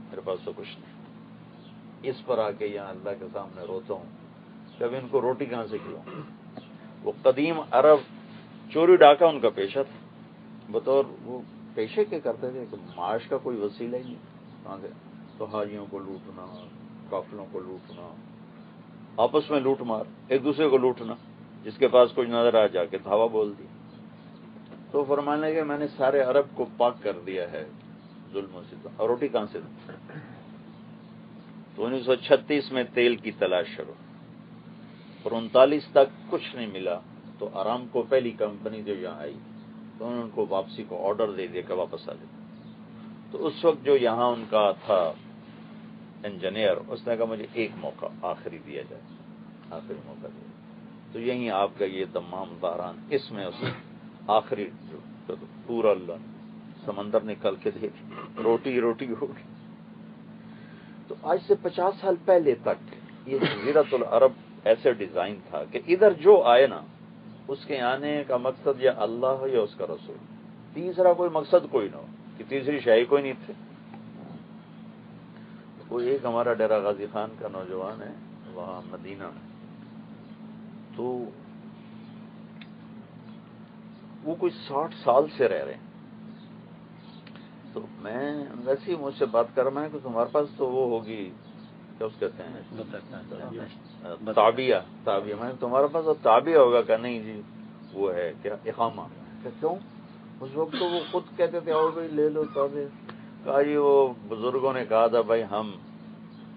[SPEAKER 1] मेरे पास तो कुछ नहीं। इस पर आके यहाँ अल्लाह के सामने रोता हूँ। कि इनको रोटी कहाँ से खिलाऊं? वो कदीम अरब चोरी डाका उनका पेशा था। बतौर वो पेशे के करते थे? कि माश का कोई वसीला ही नहीं। तो हाजियों को लूटना, काफिलों को लूटना, आपस में लूट मार, एक दूसरे को लूटना, जिसके पास कुछ नज़र आ जाके धावा बोल दिया। तो फरमाने के मैंने सारे अरब को पाक कर दिया है जुल्म से और रोटी कहाँ से तो उन्नीस में तेल की तलाश शुरू। और उनतालीस तक कुछ नहीं मिला तो आराम को पहली कंपनी जो यहाँ आई तो उन्होंने उनको वापसी को ऑर्डर दे दिया वापस आ जाए तो उस वक्त जो यहाँ उनका था इंजीनियर, उसने कहा, मुझे एक मौका आखिरी दिया जाए। आखिरी मौका दिया तो यही आपका ये तमाम दारान इसमें उस आखिरी तो पूरा समंदर निकल के देख, रोटी रोटी होगी तो आज से पचास साल पहले तक ये जजीरतुल अरब ऐसे डिज़ाइन था कि इधर जो आए ना उसके आने का मकसद या अल्लाह हो या उसका रसूल। तीसरा कोई मकसद कोई ना हो कि तीसरी शाही कोई नहीं थे। वो एक हमारा डेरा गाजी खान का नौजवान है वहाँ मदीना तो वो कोई साठ साल से रह रहे हैं। तो मैं वैसे ही मुझसे बात कर रहा है कि तुम्हारे पास तो वो होगी क्या उस कहते हैं। ताबिया ताबिया मैं तुम्हारे पास तो ताबिया होगा क्या? नहीं जी वो है क्या? इकामा। क्या क्यों? उस वक्त तो वो खुद कहते थे और भाई ले लो ताबिया। कहा जी वो बुज़ुर्गों ने कहा था भाई हम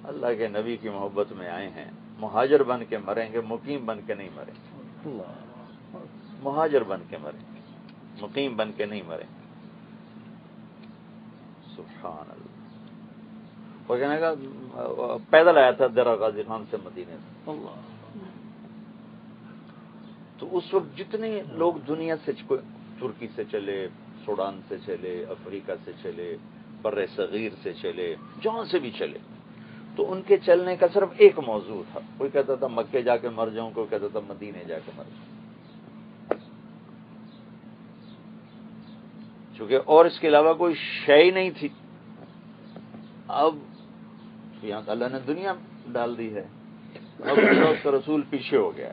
[SPEAKER 1] अल्लाह के नबी की मोहब्बत में आए हैं। मुहाजर बन के मरेंगे मुकीम बन के नहीं मरेंगे। मुहाजर बन के मरेंगे मुकीम बन के नहीं मरेंगे। सुबहान वो कहने का पैदल आया था दरा गाजी खान से मदीने से तो उस वक्त जितने लोग दुनिया से तुर्की से चले सूडान से चले अफ्रीका से चले बर सगीर से चले जहाँ से भी चले तो उनके चलने का सिर्फ़ एक मौजू था। कोई कहता था मक्के जाके मर जाऊँ कोई कहता था मदीने जाके मर जाऊँ। चूँकि और इसके अलावा कोई शय नहीं थी। अब यहाँ अल्लाह ने दुनिया डाल दी है। अब उसका रसूल पीछे हो गया।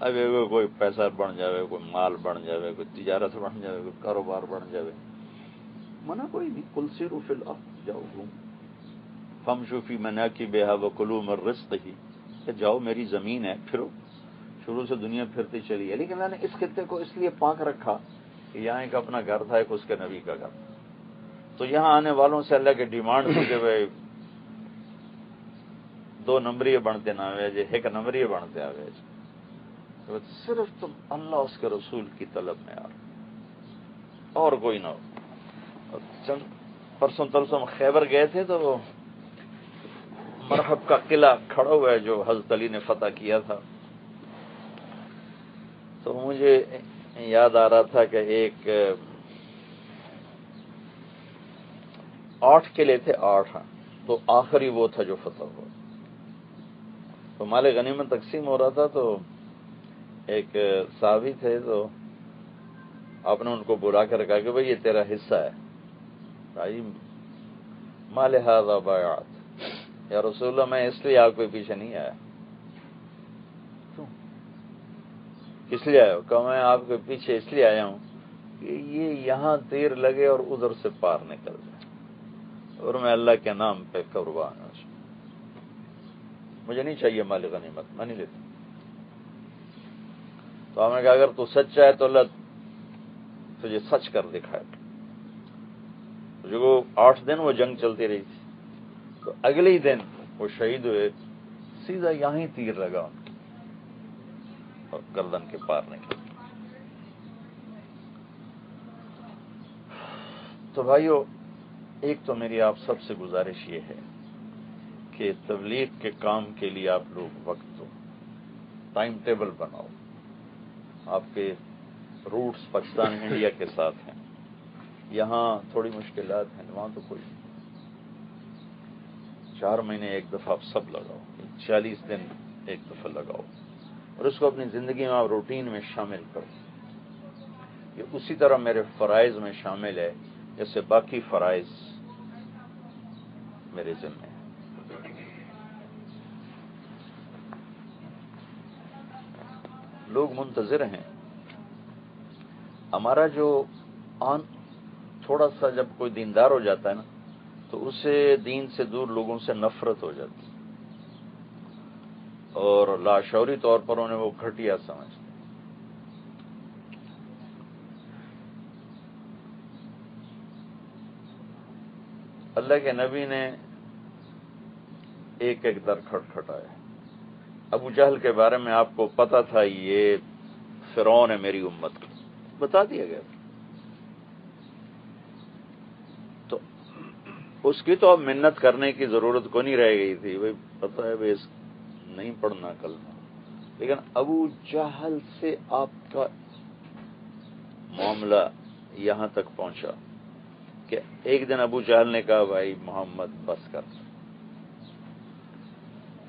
[SPEAKER 1] अब कोई पैसा बन जावे, कोई माल बन जावे, कोई तिजारत बन जावे, कोई कारोबार बन जावे। मना कोई नहीं, कुल से रूफिल अब जाओ घूम। फम शूफी मना की बेहा वकुलू मर रिस्क ही जाओ मेरी ज़मीन है, फिरो। शुरू से दुनिया फिरती चली है। लेकिन मैंने इस खत्ते को इसलिए पाक रखा कि यहाँ एक अपना घर था, एक उसके नबी का घर। तो यहाँ आने वालों से अल्लाह के डिमांड थी कि भाई दो नंबरी बनते ना आवे जे, एक नंबरी बनते आवे तो सिर्फ़ तुम अल्लाह उसके रसूल की तलब में आ और कोई ना हो। चंद परसों तरसों खैबर गए थे तो मरहब का किला खड़ा हुआ है जो हज़रत अली ने फतह किया था। तो मुझे याद आ रहा था कि एक, आठ किले थे आठ तो आखिरी वो था जो फतह हुआ। तो माले गनीमत तकसीम हो रहा था तो एक सावी थे तो आपने उनको बुला कर कहा कि भाई ये तेरा हिस्सा है। भाई, माले हाजा बयात। या रसूल्ला मैं इसलिए आपके पीछे नहीं आया। क्यों? किस लिए आया मैं आपके पीछे इसलिए आया हूँ कि ये यहाँ देर लगे और उधर से पार निकल जाए। और मैं अल्लाह के नाम पे कुर्बान मुझे नहीं चाहिए मालिक गनीमत, मैं नहीं लेता। तो हमें कहा, अगर तू सच्चा है तो अल्लाह तुझे सच कर दिखाए जो आठ दिन वो जंग चलती रही थी तो अगले ही दिन वो शहीद हुए, सीधा यहाँ तीर लगा और गर्दन के पार निकले। तो भाइयों, एक तो मेरी आप सबसे गुजारिश ये है कि तबलीग के काम के लिए आप लोग वक्त दो। टाइम टेबल बनाओ। आपके रूट्स पाकिस्तान इंडिया के साथ हैं। यहाँ थोड़ी मुश्किल हैं, वहाँ तो कोई चार महीने एक दफ़ा आप सब लगाओ, चालीस दिन एक दफ़ा लगाओ। और उसको अपनी ज़िंदगी में आप रूटीन में शामिल करो। ये उसी तरह मेरे फ़राइज में शामिल है, जैसे बाकी फ़राइज मेरे जिम्मे लोग मुंतजर हैं। हमारा जो आन थोड़ा सा जब कोई दीनदार हो जाता है ना तो उसे दीन से दूर लोगों से नफरत हो जाती और लाशौरी तौर पर उन्हें वो घटिया समझते अल्लाह के नबी ने एक एक दर खटखटाया। अबू जहल के बारे में आपको पता था ये फिरौन है मेरी उम्मत का बता दिया गया तो उसकी तो अब मिन्नत करने की ज़रूरत को नहीं रह गई थी। भाई, पता है भाई नहीं पढ़ना कल लेकिन अबू जहल से आपका मामला यहाँ तक पहुँचा कि एक दिन अबू जहल ने कहा, भाई, मोहम्मद बस कर।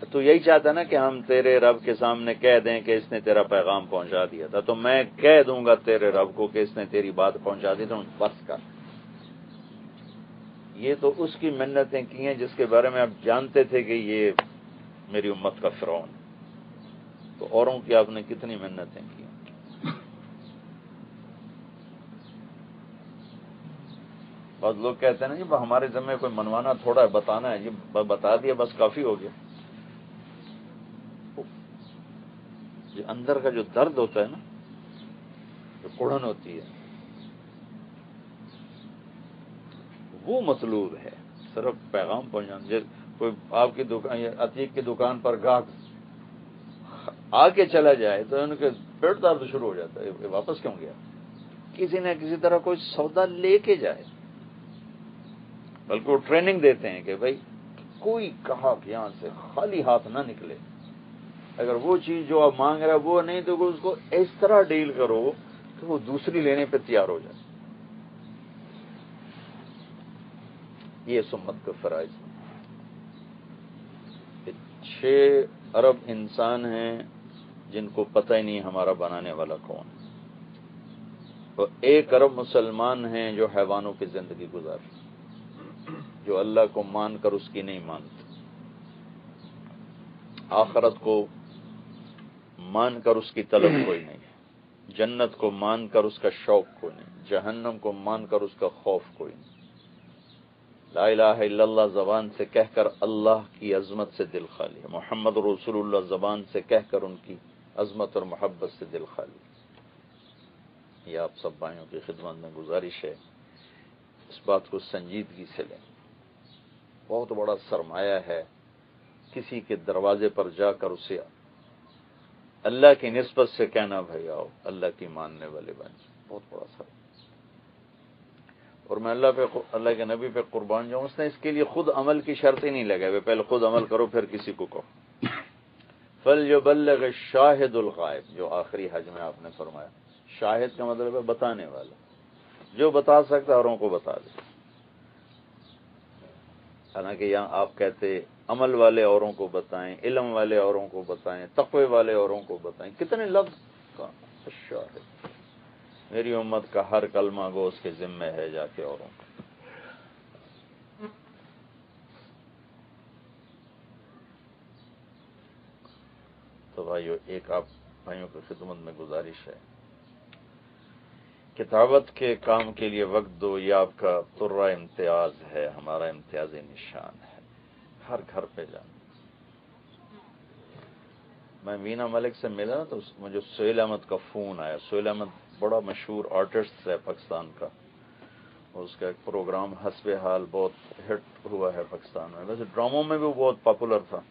[SPEAKER 1] तो यही चाहता ना कि हम तेरे रब के सामने कह दें कि इसने तेरा पैगाम पहुँचा दिया था। तो मैं कह दूँगा तेरे रब को कि इसने तेरी बात पहुँचा दी तो बस कर। ये तो उसकी मन्नतें की हैं जिसके बारे में आप जानते थे कि ये मेरी उम्मत का फिरौन। तो औरों की आपने कितनी मन्नतें की बहुत लोग कहते हैं ना, जी, हमारे जमे कोई मनवाना थोड़ा है, बताना है। ये बता दिया, बस काफ़ी हो गया। अंदर का जो दर्द होता है ना, जो कुड़न होती है, वो मतलूब है। सिर्फ़ पैगाम पहुंचाना कोई आपकी दुकान या अतीक की दुकान पर गाहक आके चला जाए तो उनके पेट दर्द शुरू हो जाता है। वापस क्यों गया? किसी न किसी तरह कोई सौदा लेके जाए। बल्कि वो ट्रेनिंग देते हैं कि भाई, कोई कहा यहाँ से खाली हाथ ना निकले। अगर वो चीज़ जो आप मांग रहे वो नहीं तो उसको इस तरह डील करो कि वो दूसरी लेने पे तैयार हो जाए। ये सुम्मत के फ़राइज। छह अरब इंसान हैं, जिनको पता ही नहीं हमारा बनाने वाला कौन तो एक अरब मुसलमान हैं जो हैवानों की ज़िंदगी गुजार जो अल्लाह को मानकर उसकी नहीं मानते। आखरत को मानकर उसकी तलब कोई नहीं जन्नत को मानकर उसका शौक कोई नहीं। जहन्नम को मानकर उसका खौफ कोई नहीं। ला जबान से कहकर अल्लाह की अजमत से दिल खाली है। मोहम्मद रसूलुल्लाह जबान से कहकर उनकी अजमत और मोहब्बत से दिल खाली ये आप सब भाइयों की खिदमत में गुजारिश है। इस बात को संजीदगी से लें। बहुत बड़ा सरमाया है किसी के दरवाजे पर जाकर उसे अल्लाह की नस्बत से कहना, भाई आओ, अल्लाह की मानने वाले बन बहुत बड़ा सर और मैं अल्लाह पे अल्लाह के नबी पे कुर्बान जाऊँ, उसने इसके लिए खुद अमल की शर्त ही नहीं लगाए पहले खुद अमल करो, फिर किसी को कहो। फल जो बल्लग शाहिदुल गायब, जो आखिरी हज में आपने फरमाया। शाहिद का मतलब है बताने वाला। जो बता सकता है औरों को बता दे। हालाँकि यहाँ आप कहते अमल वाले औरों को बताएँ, इलम वाले औरों को बताएँ, तकवे वाले औरों को बताएँ, कितने लफ्ज का शाहिद मेरी उम्मत का हर कलमा गो उसके जिम्मे है जाके औरों का। तो भाइयों, एक आप भाइयों की खिदमत में गुजारिश है। किताबत के काम के लिए वक्त दो, ये आपका तुर्रा इम्तियाज़ है, हमारा इम्तियाजी निशान है। हर घर पे जाना। मैं मीना मलिक से मिला तो मुझे सोहेल अहमद का फ़ोन आया। सोहेल अहमद बड़ा मशहूर आर्टिस्ट है पाकिस्तान का। उसका एक प्रोग्राम हसबे हाल बहुत हिट हुआ है पाकिस्तान में। वैसे ड्रामों में भी बहुत पॉपुलर था।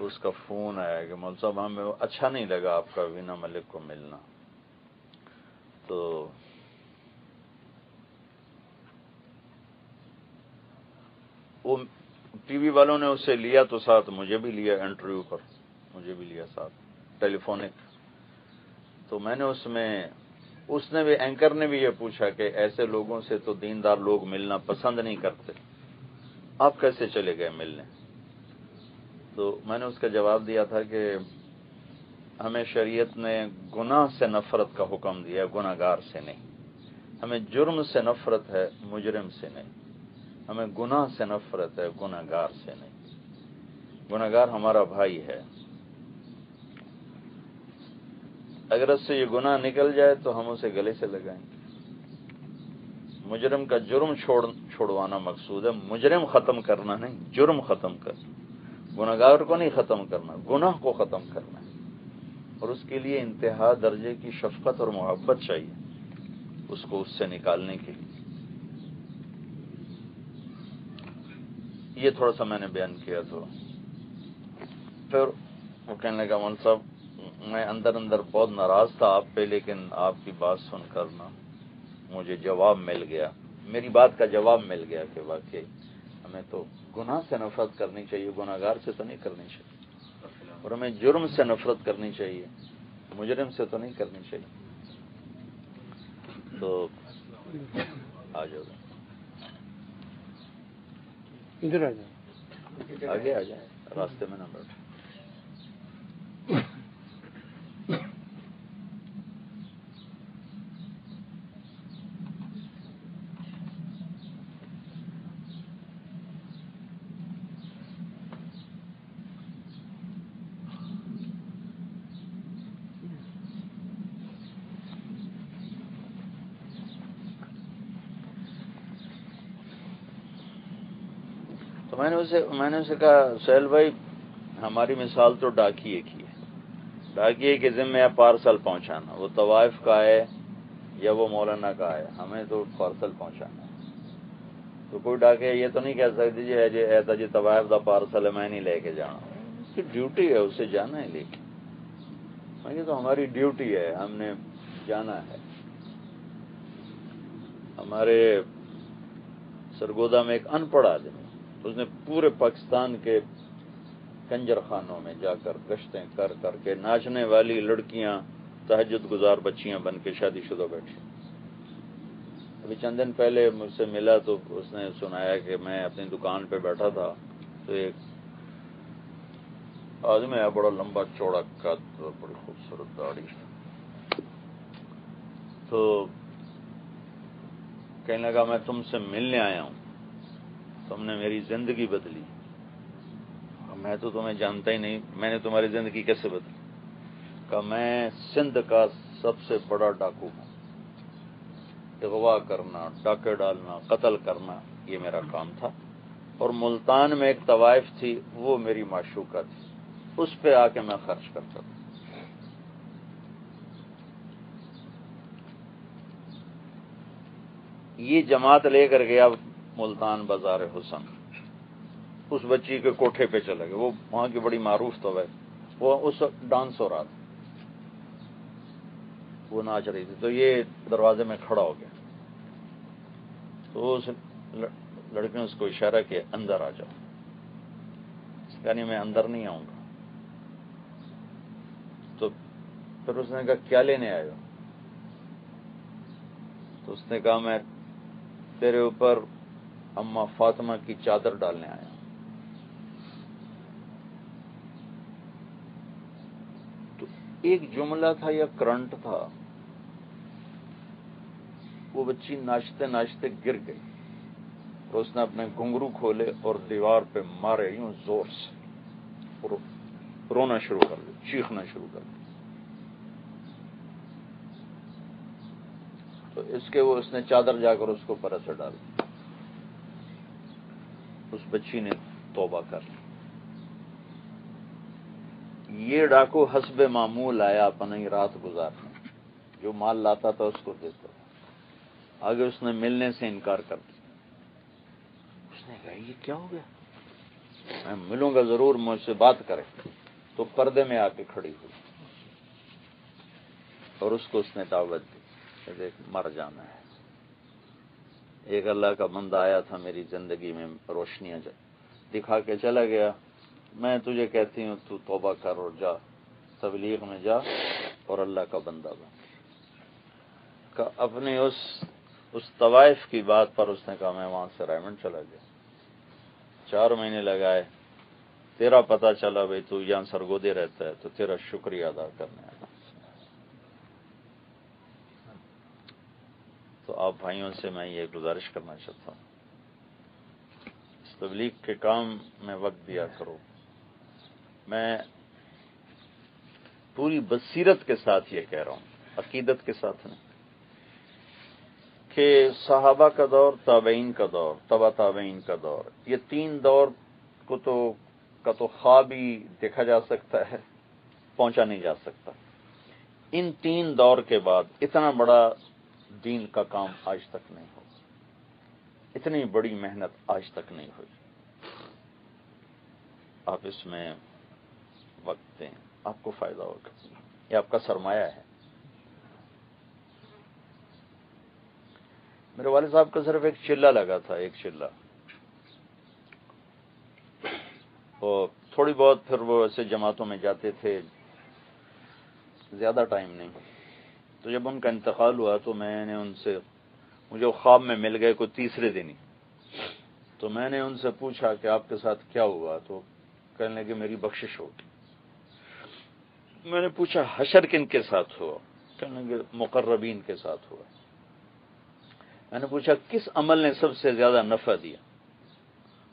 [SPEAKER 1] उसका फ़ोन आया कि मौल साहब, हमें अच्छा नहीं लगा आपका वीना मलिक को मिलना। तो वो टीवी वालों ने उसे लिया तो साथ, मुझे भी लिया इंटरव्यू पर। मुझे भी लिया साथ टेलीफोनिक तो मैंने उसमें, उसने भी एंकर ने भी ये पूछा कि ऐसे लोगों से तो दीनदार लोग मिलना पसंद नहीं करते। आप कैसे चले गए मिलने? तो मैंने उसका जवाब दिया था कि हमें शरीयत ने गुनाह से नफरत का हुक्म दिया गुनागार से नहीं। हमें जुर्म से नफरत है, मुजरिम से नहीं। हमें गुनाह से नफरत है गुनागार से नहीं। गुनागार हमारा भाई है। अगर उससे ये गुनाह निकल जाए तो हम उसे गले से लगाएँगे। मुजरम का जुर्म छोड़, छोड़वाना मकसूद है। मुजरम खत्म करना नहीं, जुर्म खत्म कर गुनागार को नहीं खत्म करना, गुनाह को खत्म करना है। और उसके लिए इंतहा दर्जे की शफकत और मोहब्बत चाहिए उसको उससे निकालने के लिए। ये थोड़ा सा मैंने बयान किया तो फिर वो कहने लगा मन साहब, मैं अंदर अंदर बहुत नाराज़ था आप पे, लेकिन आपकी बात सुनकर ना मुझे जवाब मिल गया। मेरी बात का जवाब मिल गया कि वाकई हमें तो गुनाह से नफरत करनी चाहिए गुनागार से तो नहीं करनी चाहिए। और हमें जुर्म से नफरत करनी चाहिए मुजरिम से तो नहीं करनी चाहिए। तो आ जाओ।
[SPEAKER 2] इधर आ जाओ।
[SPEAKER 1] आगे आ जाए रास्ते में ना बैठे तो मैंने उसे मैंने उसे कहा सहेल भाई, हमारी मिसाल तो डाकिए की है। डाकिए के जिम्मे है पार्सल पहुंचाना, वो तवाइफ का है या वो मौलाना का है, हमें तो पार्सल पहुंचाना है। तो कोई डाके, ये तो नहीं कह सकती जी है जी ऐसा जी तवाइफ का पार्सल है, मैं नहीं लेके जाना उसकी ड्यूटी है, उसे जाना है लेके। मैं तो हमारी ड्यूटी है, हमने जाना है। हमारे सरगोदा में एक अनपढ़ आदमी उसने पूरे पाकिस्तान के कंजर खानों में जाकर गश्तें कर करके नाचने वाली लड़कियाँ तहजद गुजार बच्चियाँ बन के शादीशुदा बैठी। अभी चंद दिन पहले मुझसे मिला तो उसने सुनाया कि मैं अपनी दुकान पे बैठा था तो एक आदमी है बड़ा लंबा चौड़ा कद बड़ी खूबसूरत दाढ़ी। तो कहने लगा, मैं तुमसे मिलने आया हूँ। तुमने मेरी ज़िंदगी बदली। मैं तो तुम्हें जानता ही नहीं, मैंने तुम्हारी ज़िंदगी कैसे बदली? कहा, मैं सिंध का सबसे बड़ा डाकू हूँ। अगवा करना, डाके डालना, कत्ल करना, ये मेरा काम था। और मुल्तान में एक तवायफ थी, वो मेरी माशूका थी। उस पे आके मैं खर्च करता था। ये जमात लेकर गया मुल्तान बाज़ार हुसन। उस बच्ची के कोठे पे चले गए। वो वहाँ की बड़ी मारूफ तो है। वो उस डांस हो रहा था वो नाच रही थी। तो ये दरवाजे में खड़ा हो गया। तो उस लड़के ने उसको इशारा किया, अंदर आ जाओ। यानी मैं अंदर नहीं आऊँगा। तो फिर उसने कहा, क्या लेने आए हो? तो उसने कहा, मैं तेरे ऊपर अम्मा फातिमा की चादर डालने आया। तो एक जुमला था या करंट था, वो बच्ची नाचते नाचते गिर गई। तो उसने अपने घुंघरू खोले और दीवार पे मारे, यूँ ज़ोर से। और रोना शुरू कर दिया, चीखना शुरू कर दिया। तो इसके वो, उसने चादर जाकर उसको पर से डाल उस बच्ची ने तोबा कर ली। ये डाकू हसब मामूल आया अपनी रात गुजारने जो माल लाता था उसको देता था। आगे उसने मिलने से इनकार कर दिया। उसने कहा, ये क्या हो गया? मैं मिलूँगा ज़रूर, मुझसे बात करे। तो पर्दे में आके खड़ी हुई। और उसको उसने दावत दी देख, मर जाना है। एक अल्लाह का बंदा आया था मेरी ज़िंदगी में रोशनियाँ दिखा के चला गया। मैं तुझे कहती हूँ, तू तोबा कर और जा, तबलीग में जा और अल्लाह का बंदा बन। का अपने उस उस तवाइफ की बात पर उसने कहा, मैं वहाँ से रायमंड चला गया। चार महीने लगाए, तेरा पता चला, भाई, तू यहाँ सरगोदे रहता है तो तेरा शुक्रिया अदा करने आया तो आप भाइयों से मैं ये गुजारिश करना चाहता हूँ। इस तबलीग के काम में वक्त दिया करो। मैं पूरी बसीरत के साथ ये कह रहा हूँ, अकीदत के साथ नहीं, कि सहाबा का दौर, ताबईन का दौर, तबा ताबईन का दौर, ये तीन दौर को तो का तो ख्वाब ही देखा जा सकता है, पहुँचा नहीं जा सकता। इन तीन दौर के बाद इतना बड़ा दीन का काम आज तक नहीं हो इतनी बड़ी मेहनत आज तक नहीं हुई। आप इसमें वक्त दें, आपको फ़ायदा होगा। ये आपका सरमाया है। मेरे वाले साहब का सिर्फ़ एक चिल्ला लगा था, एक चिल्ला। और थोड़ी बहुत फिर वो ऐसे जमातों में जाते थे, ज़्यादा टाइम नहीं। तो जब उनका इंतकाल हुआ तो मैंने उनसे, मुझे ख्वाब में मिल गए कोई तीसरे दिन ही। तो मैंने उनसे पूछा कि आपके साथ क्या हुआ? तो कहने लगे, मेरी बख्शिश होगी। मैंने पूछा, हशर किन के साथ हुआ? कहने लगे, मुकर्रबीन के साथ हुआ। मैंने पूछा, किस अमल ने सबसे ज़्यादा नफा दिया?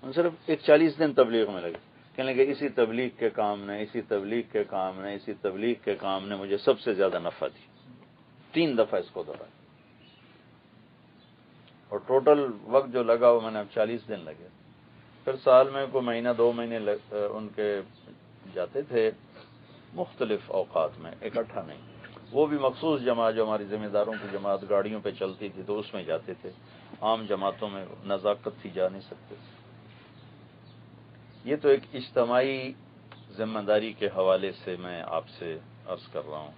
[SPEAKER 1] उन सिर्फ़ एक चालीस दिन तबलीग में लगे। कहने लगे, इसी तबलीग के काम ने, इसी तबलीग के काम ने, इसी तबलीग के काम ने मुझे सबसे ज़्यादा नफा दिया। तीन दफ़ा इसको दोहराया और टोटल वक्त जो लगा वो मैंने अब चालीस दिन लगे। फिर साल में कोई महीना, दो महीने उनके जाते थे, मुख्तलिफ़ औकात में, इकट्ठा नहीं। वो भी मखसूस जमात जो हमारी जिम्मेदारों की जमात गाड़ियों पे चलती थी तो उसमें जाते थे। आम जमातों में नज़ाकत थी, जा नहीं सकते। ये तो एक इज्तमाही ज़िम्मेदारी के हवाले से मैं आपसे अर्ज़ कर रहा हूँ।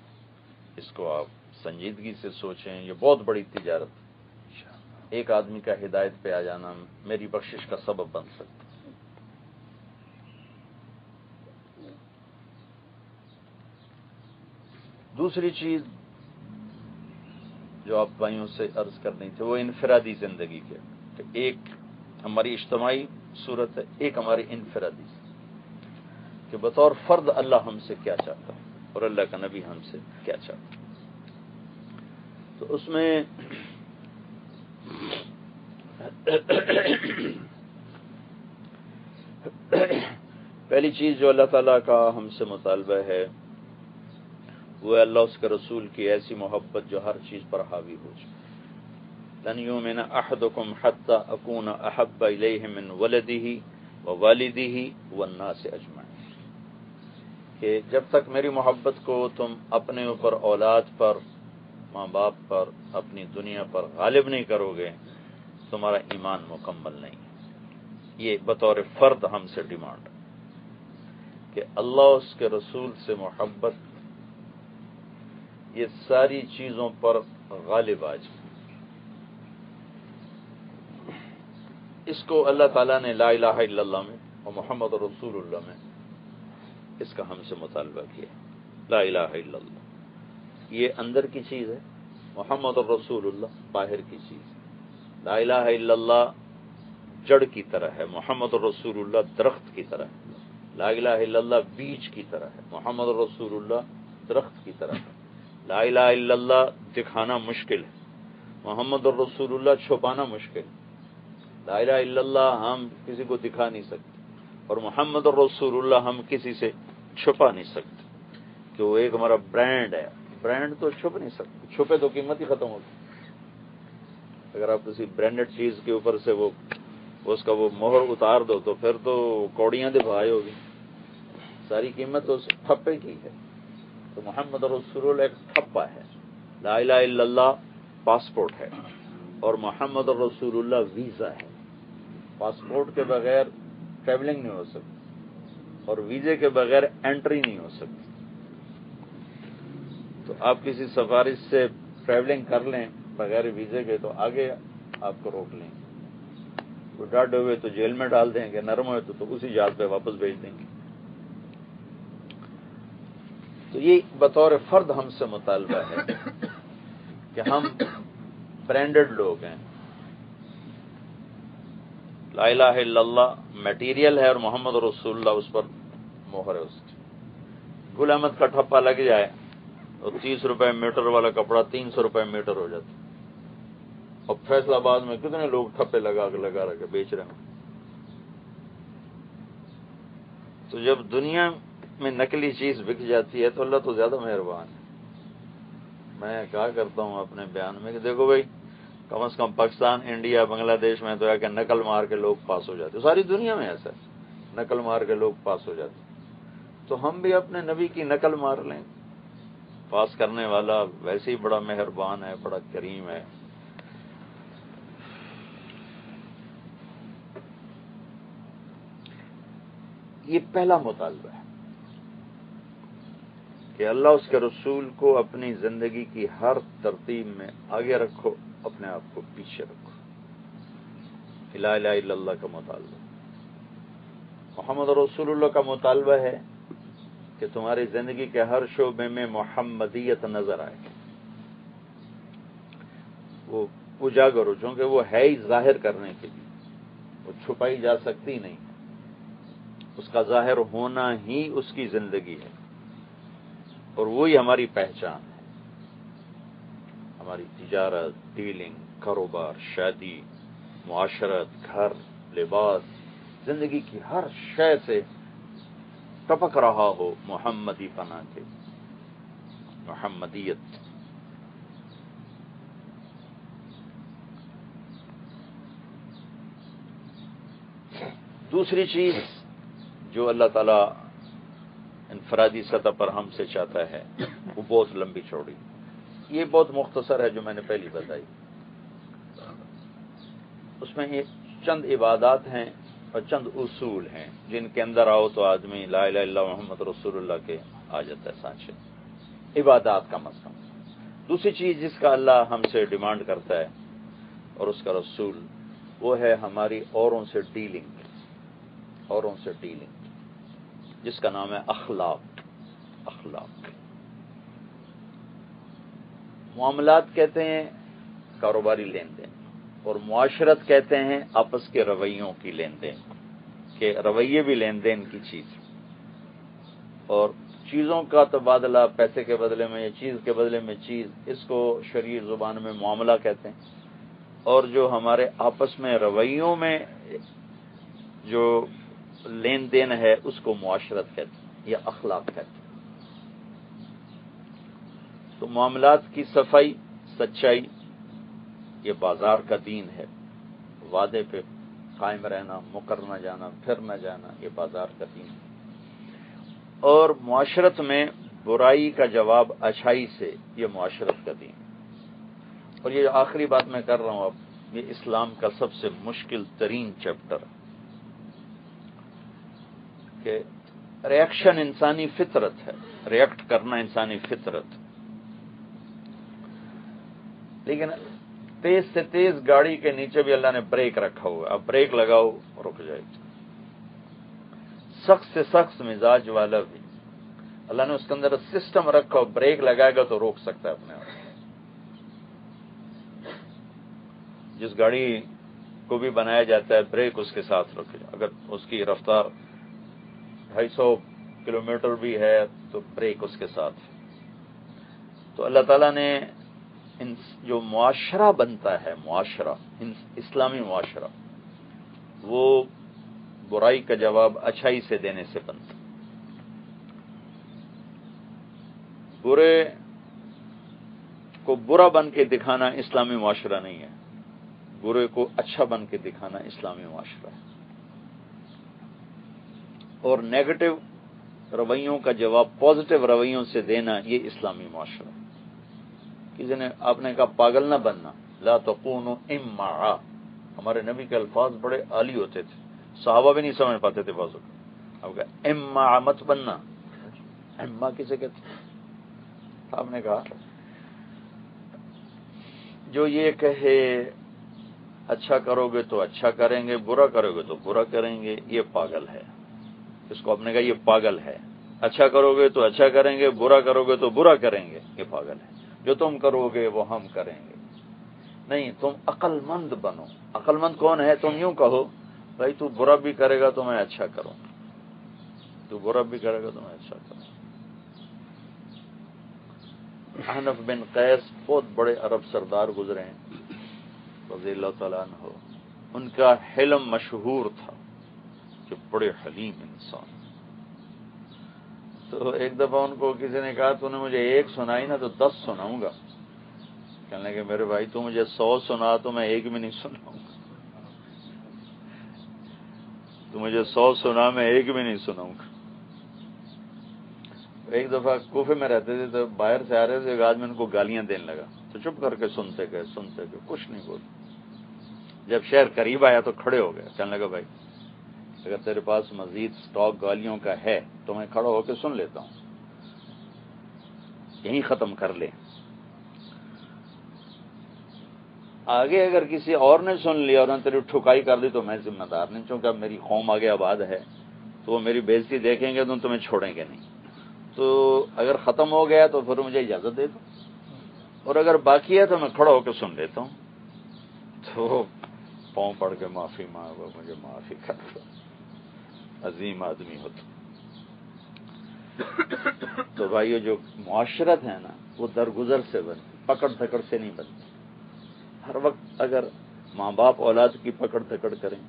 [SPEAKER 1] इसको आप संजीदगी से सोचें, ये बहुत बड़ी तिजारत एक आदमी का हिदायत पे आ जाना मेरी बख्शिश का सबब बन सकता दूसरी चीज़ जो आप भाइयों से अर्ज़ करनी थी, वो इनफरादी ज़िंदगी के। तो एक हमारी इज्तमाही सूरत है, एक हमारी इनफरादी। कि बतौर फर्द अल्लाह हमसे क्या चाहता है और अल्लाह का नबी हमसे क्या चाहता है। तो उसमें पहली चीज़ जो अल्लाह ताला का हमसे मुतालबा है, वो अल्लाह उसके रसूल की ऐसी मोहब्बत जो हर चीज़ पर हावी हो जाए। तनियों में न अहदुकुम हत्ता अकून अहब मिन वलदिही व वालिदिही व ना से अजमा कि जब तक मेरी मोहब्बत को तुम अपने ऊपर औलाद पर माँ बाप पर, अपनी दुनिया पर गालिब नहीं करोगे, तुम्हारा ईमान मुकम्मल नहीं। ये बतौर फर्द हमसे डिमांड कि अल्लाह उसके रसूल से मोहब्बत, ये सारी चीज़ों पर गालिब आ जाए। इसको अल्लाह ताला ने ला इलाहा में और मोहम्मद रसूलुल्लाह में इसका हमसे मुतालबा किया। ला इलाहा ये अंदर की चीज़ है। मोहम्मद रसूलुल्लाह, बाहर की चीज़। ला जड़ की तरह है। मोहम्मद रसूलुल्लाह दरख्त की तरह है। ला बीज की तरह है। मोहम्मद रसूलुल्लाह दरख्त की तरह है। ला दिखाना मुश्किल है। मोहम्मद रसूलुल्लाह छुपाना मुश्किल इल्लल्लाह हम किसी को दिखा नहीं सकते। और मोहम्मद रसूलुल्लाह हम किसी से छुपा नहीं सकते। कि वो एक हमारा ब्रांड है। ब्रांड तो छुप नहीं सकते। छुपे तो कीमत ही खत्म होगी अगर आप किसी ब्रांडेड चीज़ के ऊपर से वो, उसका वो मोहर उतार दो तो फिर तो कौड़ियाँ दे भाई होगी। सारी कीमत तो उस ठप्पे की है। तो मोहम्मद रसूल एक ठप्पा है। ला इला पासपोर्ट है। और मोहम्मद रसूलुल्लाह वीज़ा है। पासपोर्ट के बगैर ट्रेवलिंग नहीं हो सकती। और वीजे के बगैर एंट्री नहीं हो सकती। आप किसी सफारिश से ट्रेवलिंग कर लें बगैर वीजे के तो आगे आपको रोक लें। वो डर हुए तो जेल में डाल देंगे नरम हुए तो, तो उसी जहाज़ पे वापस भेज देंगे। तो ये बतौर फर्द हमसे मुतालबा है कि हम ब्रांडेड लोग हैं। लाइला मटेरियल है और मोहम्मद रसूल्ला उस पर मोहर है उसकी। गुल अहमद का ठप्पा लग जाए तो तीस रुपए मीटर वाला कपड़ा तीन सौ रुपए मीटर हो जाता। और फैसलाबाद में कितने लोग ठप्पे लगा के लगा रखे, बेच रहे हैं? तो जब दुनिया में नकली चीज़ बिक जाती है तो अल्लाह तो ज़्यादा मेहरबान है। मैं कहा करता हूँ अपने बयान में कि देखो भाई, कम से कम पाकिस्तान, इंडिया, बांग्लादेश में तो है कि नकल मार के लोग पास हो जाते सारी दुनिया में ऐसा है। नकल मार के लोग पास हो जाते तो हम भी अपने नबी की नकल मार लें। पास करने वाला वैसे ही बड़ा मेहरबान है, बड़ा करीम है। ये पहला मुतालबा है कि अल्लाह उसके रसूल को अपनी ज़िंदगी की हर तरतीब में आगे रखो, अपने आप को पीछे रखो। इला का मुतालबा। मोहम्मद रसूलुल्लाह का मुतालबा है कि तुम्हारी ज़िंदगी के हर शोबे में मोहम्मदीयत नज़र आए। वो उजागर हो चूँकि वो है ही ज़ाहिर करने के लिए। वो छुपाई जा सकती नहीं उसका ज़ाहिर होना ही उसकी ज़िंदगी है। और वही हमारी पहचान है। हमारी तिजारत, डीलिंग, कारोबार, शादी, मुआशरत, घर, लिबास, ज़िंदगी की हर शय से टपक रहा हो मोहम्मदी पना के मोहम्मदियत। दूसरी चीज़ जो अल्लाह ताला इनफरादी सतह पर हमसे चाहता है, वो बहुत लंबी चौड़ी। ये बहुत मुख्तसर है जो मैंने पहली बताई। उसमें ये चंद इबादत हैं और चंद उसूल हैं, जिनके अंदर आओ तो आदमी ला मोहम्मद रसूलुल्लाह के आ जाता है सांचे इबादत का मसला दूसरी चीज़ जिसका अल्लाह हमसे डिमांड करता है और उसका रसूल, वो है हमारी औरों से डीलिंग। औरों से डीलिंग। जिसका नाम है अखलाक। अखलाक। मामलात कहते हैं कारोबारी लेन देन। और मुआशरत कहते हैं आपस के रवैयों की लेन देन के रवैये भी लेन देन की चीज़। और चीज़ों का तबादला, पैसे के बदले में या चीज़ के बदले में चीज़, इसको शरीर ज़ुबान में मामला कहते हैं। और जो हमारे आपस में रवैयों में जो लेन देन है, उसको मुआशरत कहते हैं, या अखलाक कहते हैं। तो मामलात की सफ़ाई, सच्चाई ये बाज़ार का दीन है। वादे पे कायम रहना मुकर न जाना, फिर न जाना, ये बाज़ार का दीन है। और मुआशरत में बुराई का जवाब अच्छाई से ये मुआशरत का दीन और ये आखिरी बात मैं कर रहा हूँ अब, ये इस्लाम का सबसे मुश्किल तरीन चैप्टर कि रिएक्शन इंसानी फितरत है। रिएक्ट करना इंसानी फितरत। लेकिन तेज से तेज गाड़ी के नीचे भी अल्लाह ने ब्रेक रखा हुआ अब ब्रेक लगाओ, रुक जाएगी सख्त से सख्त मिजाज वाला भी। अल्लाह ने उसके अंदर सिस्टम रखा ब्रेक लगाएगा तो रोक सकता है अपने आप। जिस गाड़ी को भी बनाया जाता है, ब्रेक उसके साथ रखे अगर उसकी रफ्तार ढाई सौ किलोमीटर भी है तो ब्रेक उसके साथ। तो अल्लाह ताला ने जो मुआशरा बनता है, मुआशरा इस्लामी मुआशरा, वो बुराई का जवाब अच्छाई से देने से बनता बुरे को बुरा बन के दिखाना इस्लामी मुआशरा नहीं है। बुरे को अच्छा बन के दिखाना इस्लामी मुआशरा है। और नेगेटिव रवैयों का जवाब पॉजिटिव रवैयों से देना ये इस्लामी मुआशरा है। किसी ने आपने कहा, पागल ना बनना। ला तो इम्मा। हमारे नबी के अल्फाज बड़े आली होते थे। साहबा भी नहीं समझ पाते थे बाजू अब कहा, इम्मा मत बनना। इम्मा किसे कहते आपने कहा, जो ये कहे अच्छा करोगे तो अच्छा करेंगे, बुरा करोगे तो बुरा करेंगे, ये पागल है। इसको आपने कहा, ये पागल है। अच्छा करोगे तो अच्छा करेंगे, बुरा करोगे तो बुरा करेंगे, ये पागल है। जो तुम करोगे, वो हम करेंगे। नहीं, तुम अकलमंद बनो। अकलमंद कौन है, तुम यूँ कहो, भाई, तू बुरा भी करेगा तो मैं अच्छा करूँ। तू बुरा भी करेगा तो मैं अच्छा करूँ। अहनफ बिन कैस बहुत बड़े अरब सरदार गुजरे हैं रज़ी हो उनका हिलम मशहूर था कि बड़े हलीम इंसान। तो एक दफ़ा उनको किसी ने कहा, तूने मुझे एक सुनाई ना तो दस सुनाऊँगा। कहने लगे, मेरे भाई, तू मुझे सौ सुना तो मैं एक भी नहीं सुनाऊँगा। तू मुझे सौ सुना, मैं एक भी नहीं सुनाऊँगा। एक दफ़ा कोफे में रहते थे तो बाहर से आ रहे थे, एक आदमी उनको गालियाँ देने लगा। तो चुप करके सुनते गए सुनते गए, कुछ नहीं बोले। जब शहर करीब आया तो खड़े हो गए। कहने लगा, भाई अगर तेरे पास मजीद स्टॉक गालियों का है तो मैं खड़ा होकर सुन लेता हूँ। यहीं खत्म कर ले। आगे अगर किसी और ने सुन लिया और तेरी ठुकाई कर दी तो मैं जिम्मेदार नहीं। चूँकि अब मेरी कौम आगे आबाद है तो वो मेरी बेजती देखेंगे तो तुम्हें छोड़ेंगे नहीं। तो अगर खत्म हो गया तो फिर मुझे इजाज़त दे दो। और अगर बाकी है तो मैं खड़ा होकर सुन लेता हूँ। तो पाँव पड़ के माफ़ी मांगो, मुझे माफ़ी कर दो। अजीम आदमी हो तो भाई ये जो मुआशरत है ना, वो दरगुजर से बनती पकड़ धकड़ से नहीं बनती। हर वक्त अगर माँ बाप औलाद की पकड़ धकड़ करें,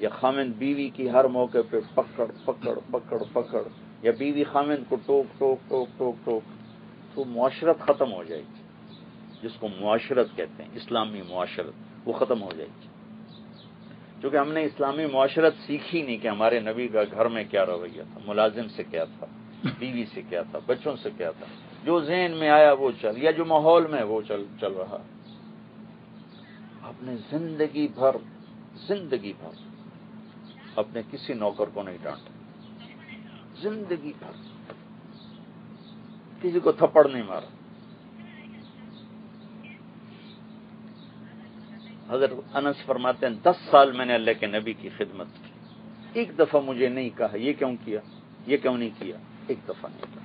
[SPEAKER 1] या खामिंद बीवी की हर मौके पे पकड़ पकड़ पकड़ पकड़, या बीवी खामिंद को टोक टोक टोक टोक टोक तो मुआशरत खत्म हो जाएगी। जिसको मुआशरत कहते हैं, इस्लामी मुआशरत, वो खत्म हो जाएगी। क्योंकि हमने इस्लामी मुआशरत सीखी नहीं कि हमारे नबी का घर में क्या रवैया था, मुलाजिम से क्या था, बीवी से क्या था, बच्चों से क्या था। जो जहन में आया वो चल, या जो माहौल में वो चल चल रहा। अपने ज़िंदगी भर ज़िंदगी भर अपने किसी नौकर को नहीं डांटा। ज़िंदगी भर किसी को थप्पड़ नहीं मारा। अगर अनस फरमाते हैं, दस साल मैंने अल्लाह के नबी की खिदमत की। एक दफ़ा मुझे नहीं कहा, ये क्यों किया, ये क्यों नहीं किया? एक दफ़ा नहीं कहा।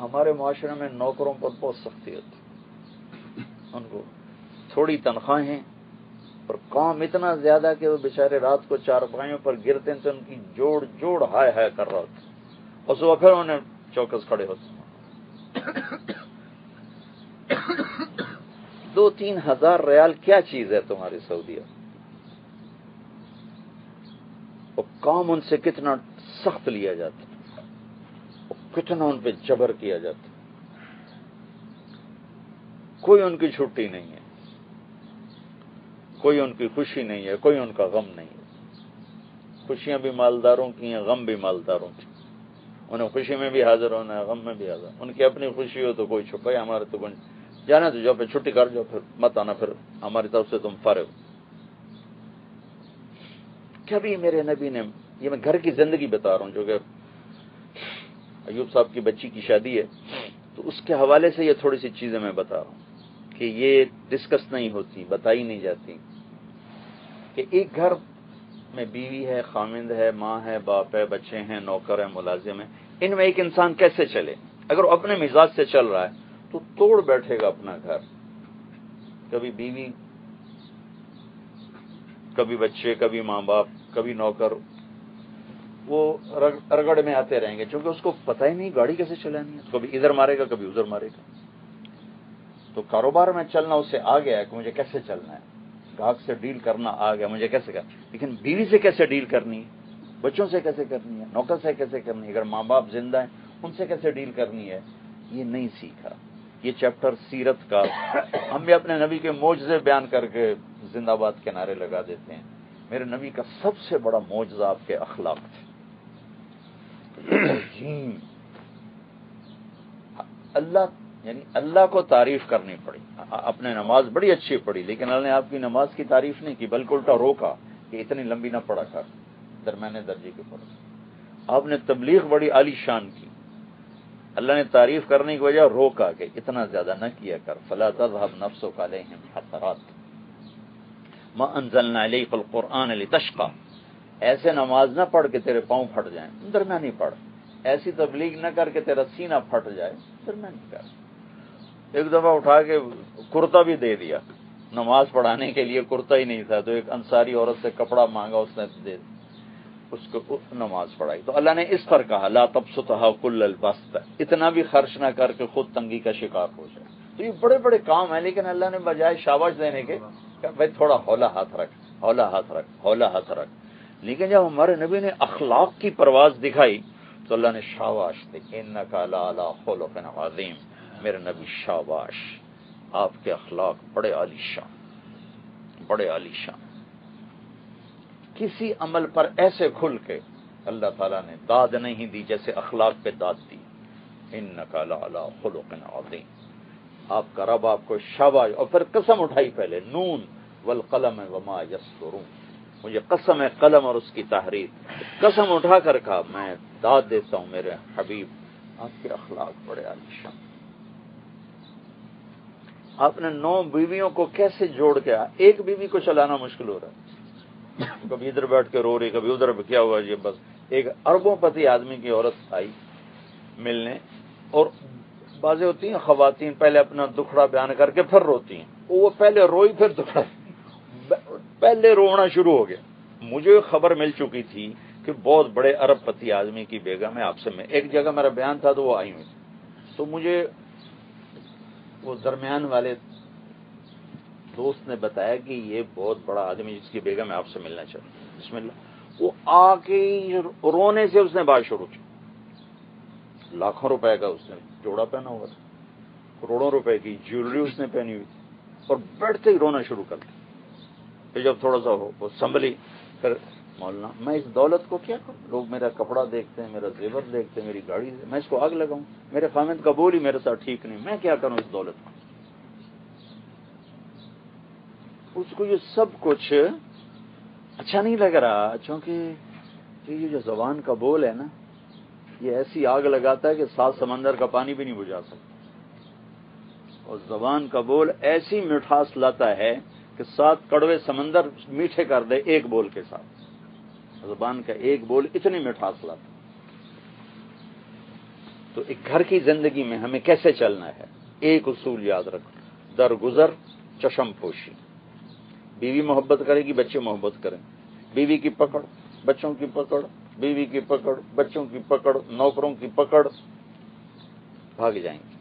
[SPEAKER 1] हमारे माशरे में नौकरों पर बहुत सख्ती होती उनको थोड़ी तनख्वाहें और काम इतना ज़्यादा कि वो बेचारे रात को चारपाइयों पर गिरते हैं तो उनकी जोड़ जोड़ हाय हाय कर रहा होता और सुबह फिर उन्हें चौकस खड़े होते दो तीन हज़ार रियाल क्या चीज़ है तुम्हारी सऊदिया और काम उनसे कितना सख्त लिया जाता और कितना उन पर जबर किया जाता कोई उनकी छुट्टी नहीं है। कोई उनकी खुशी नहीं है, कोई उनका गम नहीं है। खुशियाँ भी मालदारों की हैं, गम भी मालदारों की उन्हें खुशी में भी हाजिर होना है, गम में भी हाजिर उनकी अपनी खुशी हो तो कोई छुपाए, हमारे तो कोई जाना तो जो फिर छुट्टी कर, जो फिर मत आना, फिर हमारी तरफ़ से तुम फारे हो। कभी मेरे नबी ने, ये मैं घर की ज़िंदगी बता रहा हूँ, जो कि अयूब साहब की बच्ची की शादी है तो उसके हवाले से ये थोड़ी सी चीज़ें मैं बता रहा हूँ कि ये डिस्कस नहीं होती, बताई नहीं जाती। कि एक घर में बीवी है, खामिंद है, माँ है, बाप है, बच्चे हैं, नौकर है, मुलाजिम है, इनमें एक इंसान कैसे चले? अगर अपने मिजाज से चल रहा है तो तोड़ बैठेगा अपना घर। कभी बीवी, कभी बच्चे, कभी माँ बाप कभी नौकर, वो रगड़ में आते रहेंगे, क्योंकि उसको पता ही नहीं गाड़ी कैसे चलानी है। कभी इधर मारेगा, कभी उधर मारेगा। तो कारोबार में चलना उससे आ गया है कि मुझे कैसे चलना है। ग्राहक से डील करना आ गया मुझे कैसे कर? लेकिन बीवी से कैसे डील करनी है? बच्चों से कैसे करनी है? नौकर से कैसे करनी है? अगर माँ बाप ज़िंदा है, उनसे कैसे डील करनी है? ये नहीं सीखा। ये चैप्टर सीरत का, हम भी अपने नबी के मोजे बयान करके जिंदाबाद के नारे लगा देते हैं। मेरे नबी का सबसे बड़ा मोजा आपके अखलाक थे। अल्लाह, यानी अल्लाह को तारीफ़ करनी पड़ी। अपने नमाज़ बड़ी अच्छी पढ़ी, लेकिन अल्लाह ने आपकी नमाज़ की तारीफ़ नहीं की, बल्कि उल्टा रोका कि इतनी लंबी ना पड़ा कर, दरमियाने दर्जे के पढ़ आपने तबलीग बड़ी आलीशान की। अल्लाह ने तारीफ़ करने की वजह रोका कि इतना ज़्यादा न किया कर। फला नफ्सो का तशका ऐसे नमाज़ न पढ़ के तेरे पाँव फट जाए, दरमियानी पढ़। ऐसी तबलीग न करके तेरा सीना फट जाए, दरमियानी कर। एक दफ़ा उठा के कुर्ता भी दे दिया। नमाज़ पढ़ाने के लिए कुर्ता ही नहीं था तो एक अंसारी औरत से कपड़ा मांगा, उसने दे उसको नमाज़ पढ़ाई। तो अल्लाह ने इस पर कहा, ला तब सुतहा कुल्ल बस्त। इतना भी खर्च ना करके खुद तंगी का शिकार हो जाए। तो ये बड़े बड़े काम है, लेकिन अल्लाह ने बजाय शाबाश देने के भाई, थोड़ा हौला हाथ रख, हौला हाथ रख, हौला हाथ रख। लेकिन जब हमारे नबी ने अखलाक की परवाज दिखाई तो अल्लाह ने शाबाश दी का मेरे नबी, शाबाश। आपके अखलाक बड़े आलिशान बड़े आलिशान। किसी अमल पर ऐसे खुल के अल्लाह ताला ने दाद नहीं दी जैसे अखलाक पे दाद दी। इन नकाला आपका रब आपको शाबाश और फिर कसम उठाई पहले, नून वल कलम वमा यसरू मुझे कसम है, कलम और उसकी तहरीर। कसम उठा कर कहा, मैं दाद देता हूँ मेरे हबीब, आपके अखलाक बड़े आलिशान। आपने नौ बीवियों को कैसे जोड़ के एक बीवी को चलाना मुश्किल हो रहा है। कभी इधर बैठ के रो रही, कभी उधर क्या हुआ ये बस। एक अरबोपति आदमी की औरत आई मिलने, और बाजें होती हैं खातन पहले अपना दुखड़ा बयान करके फिर रोती हैं। वो पहले रोई, फिर दुखड़ा। पहले रोना शुरू हो गया। मुझे खबर मिल चुकी थी कि बहुत बड़े अरबपति आदमी की बेगम है आपसे में। एक जगह मेरा बयान था तो वो आई हुई तो मुझे वो दरमियान वाले दोस्त ने बताया कि ये बहुत बड़ा आदमी जिसकी बेगम है, आपसे मिलना चाहिए वो आके रोने से उसने बात शुरू की लाखों रुपए का उसने जोड़ा पहना हुआ था। करोड़ों रुपए की ज्वेलरी उसने पहनी हुई थी और बैठते ही रोना शुरू कर दिया। फिर जब थोड़ा सा हो, वो संभली, फिर मौलाना, मैं इस दौलत को क्या करूँ? लोग मेरा कपड़ा देखते हैं, मेरा जेवर देखते हैं, मेरी गाड़ी, मैं इसको आग लगाऊँ? मेरे खामिद कबूल ही मेरे साथ ठीक नहीं। मैं क्या करूँ इस दौलत को? उसको ये सब कुछ अच्छा नहीं लग रहा, क्योंकि ये जो जबान का बोल है ना, ये ऐसी आग लगाता है कि सात समंदर का पानी भी नहीं बुझा सकता। और जबान का बोल ऐसी मिठास लाता है कि सात कड़वे समंदर मीठे कर दे एक बोल के साथ। जबान का एक बोल इतनी मिठास लाता तो एक घर की ज़िंदगी में हमें कैसे चलना है, एक उसूल याद रखो। दरगुजर चशम पोशी बीवी मोहब्बत करेगी बच्चे मोहब्बत करें? बीवी की पकड़, बच्चों की पकड़, बीवी की पकड़, बच्चों की पकड़, नौकरों की पकड़, भाग जाएँगे।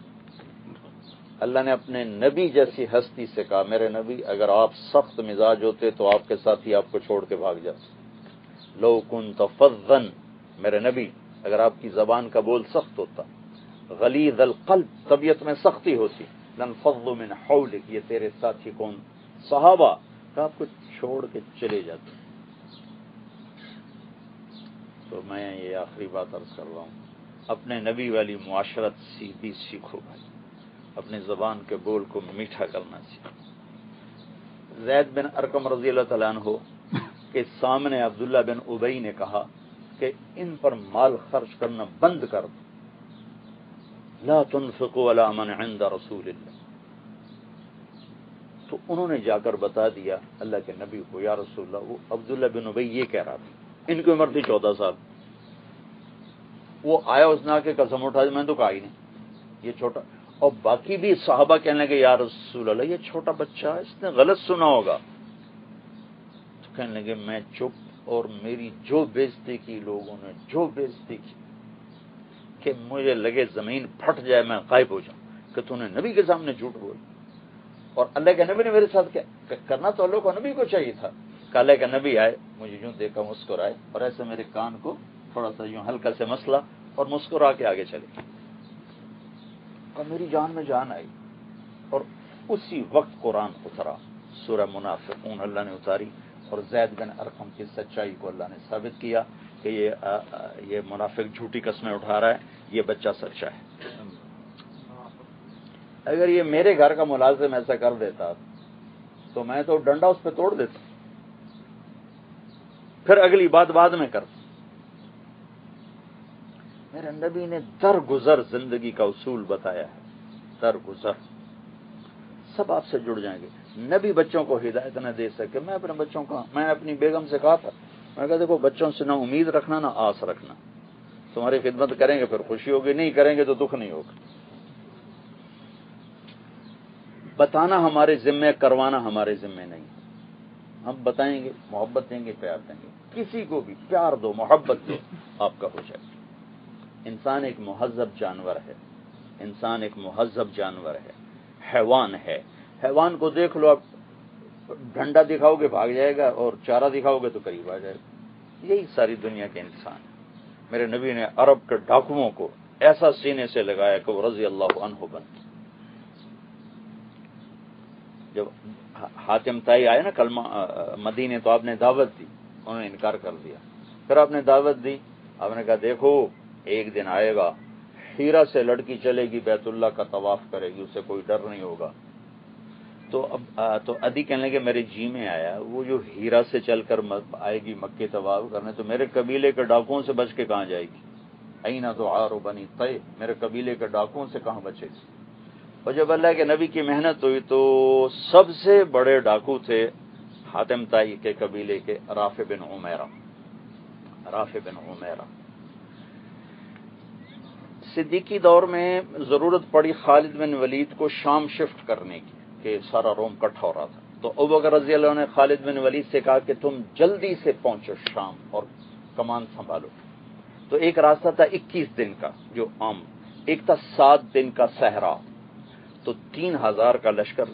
[SPEAKER 1] अल्लाह ने अपने नबी जैसी हस्ती से कहा, मेरे नबी, अगर आप सख्त मिजाज होते तो आपके साथ ही आपको छोड़ के भाग जाते। लो कुन तफन मेरे नबी, अगर आपकी जबान का बोल सख्त होता गलीद अल कल्ब, तबीयत में सख्ती होती, लन फजल मिन हौलिक, ये तेरे साथी कौन? सहाबा का आपको छोड़ के चले जाते हैं। तो मैं ये आखिरी बात अर्ज़ कर रहा हूँ। अपने नबी वाली मुआशरत सीधी सीखो भाई। अपनी जबान के बोल को मीठा करना सीखो। जैद बिन अरकम रज़ी अल्लाह हो के सामने अब्दुल्ला बिन उबई ने कहा कि इन पर माल खर्च करना बंद कर दो। ला तुनफिको अला मन इंदा रसूल तो उन्होंने जाकर बता दिया, अल्लाह के नबी को, या रसूल वो अब्दुल्ला बिन उबई ये कह रहा था। इनकी उम्र थी चौदह साल। वो आया उसने आके कसम उठा मैं तो कहा ही नहीं। ये छोटा, और बाकी भी साहबा कहने लगे, या रसूल अल्लाह ये छोटा बच्चा इसने गलत सुना होगा। तो कहने लगे, मैं चुप, और मेरी जो बेजती की, लोगों ने जो बेजती की, कि मुझे लगे ज़मीन फट जाए, मैं गायब हो जाऊँ, कि तूने नबी के सामने झूठ बोल। और अल्लाह के नबी ने मेरे साथ क्या करना तो अल्लाह को नबी को चाहिए था। काले के नबी आए मुझे यूँ देखा मुस्कुराए और ऐसे मेरे कान को थोड़ा सा यूँ हल्का से मसला और मुस्कुरा के आगे चले और मेरी जान में जान आई और उसी वक्त कुरान उतरा। सूरह मुनाफिकून अल्लाह ने उतारी और जैद बिन अरकम की सच्चाई को अल्लाह ने साबित किया कि ये आ, आ, ये मुनाफिक झूठी कस्में उठा रहा है ये बच्चा सच्चा है। अगर ये मेरे घर का मुलाजिम ऐसा कर देता तो मैं तो डंडा उस पर तोड़ देता। फिर अगली बात बाद में कर मेरे नबी ने दर गुजर ज़िंदगी का उसूल बताया है। दर गुजर सब आपसे जुड़ जाएँगे। नबी बच्चों को हिदायत न दे सके। मैं अपने बच्चों का, मैं अपनी बेगम से कहा था, मैं कहा, देखो, बच्चों से ना उम्मीद रखना, ना आस रखना। तुम्हारी खिदमत करेंगे, फिर खुशी होगी, नहीं करेंगे तो दुख नहीं होगा। बताना हमारे जिम्मे, करवाना हमारे जिम्मे नहीं। हम बताएँगे, मोहब्बत देंगे, प्यार देंगे। किसी को भी प्यार दो, मोहब्बत दो, आपका हो जाए। इंसान एक महजब जानवर है। इंसान एक महजब जानवर है। हैवान है। हैवान को देख लो, आप डंडा दिखाओगे, भाग जाएगा, और चारा दिखाओगे तो करीब आ जाएगा। यही सारी दुनिया के इंसान मेरे नबी ने अरब के डाकुओं को ऐसा सीने से लगाया कि वो रज़ी अल्लाह अनहु बन जब हातिम ताई आए ना कल मदीने तो आपने दावत दी उन्होंने इनकार कर दिया। फिर आपने दावत दी आपने कहा देखो एक दिन आएगा हीरा से लड़की चलेगी बैतुल्ला का तवाफ करेगी उसे कोई डर नहीं होगा। तो अब आ, तो अदी कहने लगे मेरे जी में आया वो जो हीरा से चलकर आएगी मक्के तवाफ करने तो मेरे कबीले के डाकुओं से बच के कहाँ जाएगी? अना तो आरो बनी तय मेरे कबीले के डाकुओं से कहाँ बचेगी? और जब अल्लाह के नबी की मेहनत हुई तो सबसे बड़े डाकू थे हातिम ताई के कबीले के राफे बिन उमेरा। राफे बिन उमेरा। सिद्दीकी दौर में ज़रूरत पड़ी खालिद बिन वलीद को शाम शिफ्ट करने की, कि सारा रोम कट्ठा हो रहा था। तो अब अगर रज़ी ने खालिद बिन वलीद से कहा कि तुम जल्दी से पहुंचो शाम और कमान संभालो। तो एक रास्ता था 21 दिन का, जो आम, एक था सात दिन का सहरा। तो तीन हज़ार का लश्कर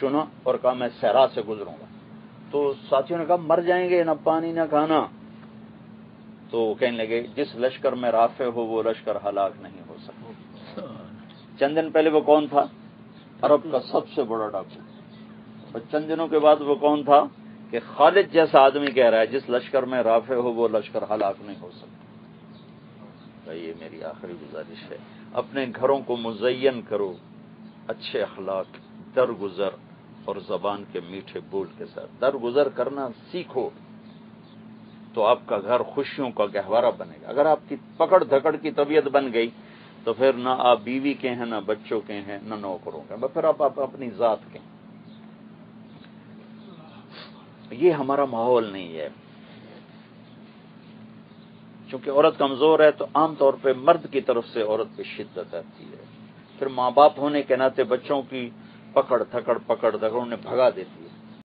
[SPEAKER 1] चुना और कहा, मैं सहरा से गुजरूँगा। तो साथियों ने कहा, मर जाएँगे, ना पानी, ना खाना। तो कहने लगे, जिस लश्कर में राफे हो, वो लश्कर हलाक नहीं हो सकता। चंद दिन पहले वो कौन था? अरब का सबसे बड़ा डाकू और चंद दिनों के बाद वो कौन था? कि खालिद जैसा आदमी कह रहा है, जिस लश्कर में राफे हो, वो लश्कर हलाक नहीं हो सकता। तो ये मेरी आखिरी गुजारिश है। अपने घरों को मुजयन करो। अच्छे अखलाक दरगुजर और जबान के मीठे बोल के साथ। दरगुजर करना सीखो तो आपका घर खुशियों का गहवारा बनेगा। अगर आपकी पकड़ धकड़ की तबीयत बन गई तो फिर ना आप बीवी के हैं ना बच्चों के हैं ना नौकरों के फिर आप, आप अपनी जात के ये हमारा माहौल नहीं है। चूँकि औरत कमज़ोर है तो आमतौर पे मर्द की तरफ़ से औरत पे शिद्दत आती है। फिर माँ बाप होने के नाते बच्चों की पकड़, थकड़ पकड़ थकड़ उन्हें भगा देती है।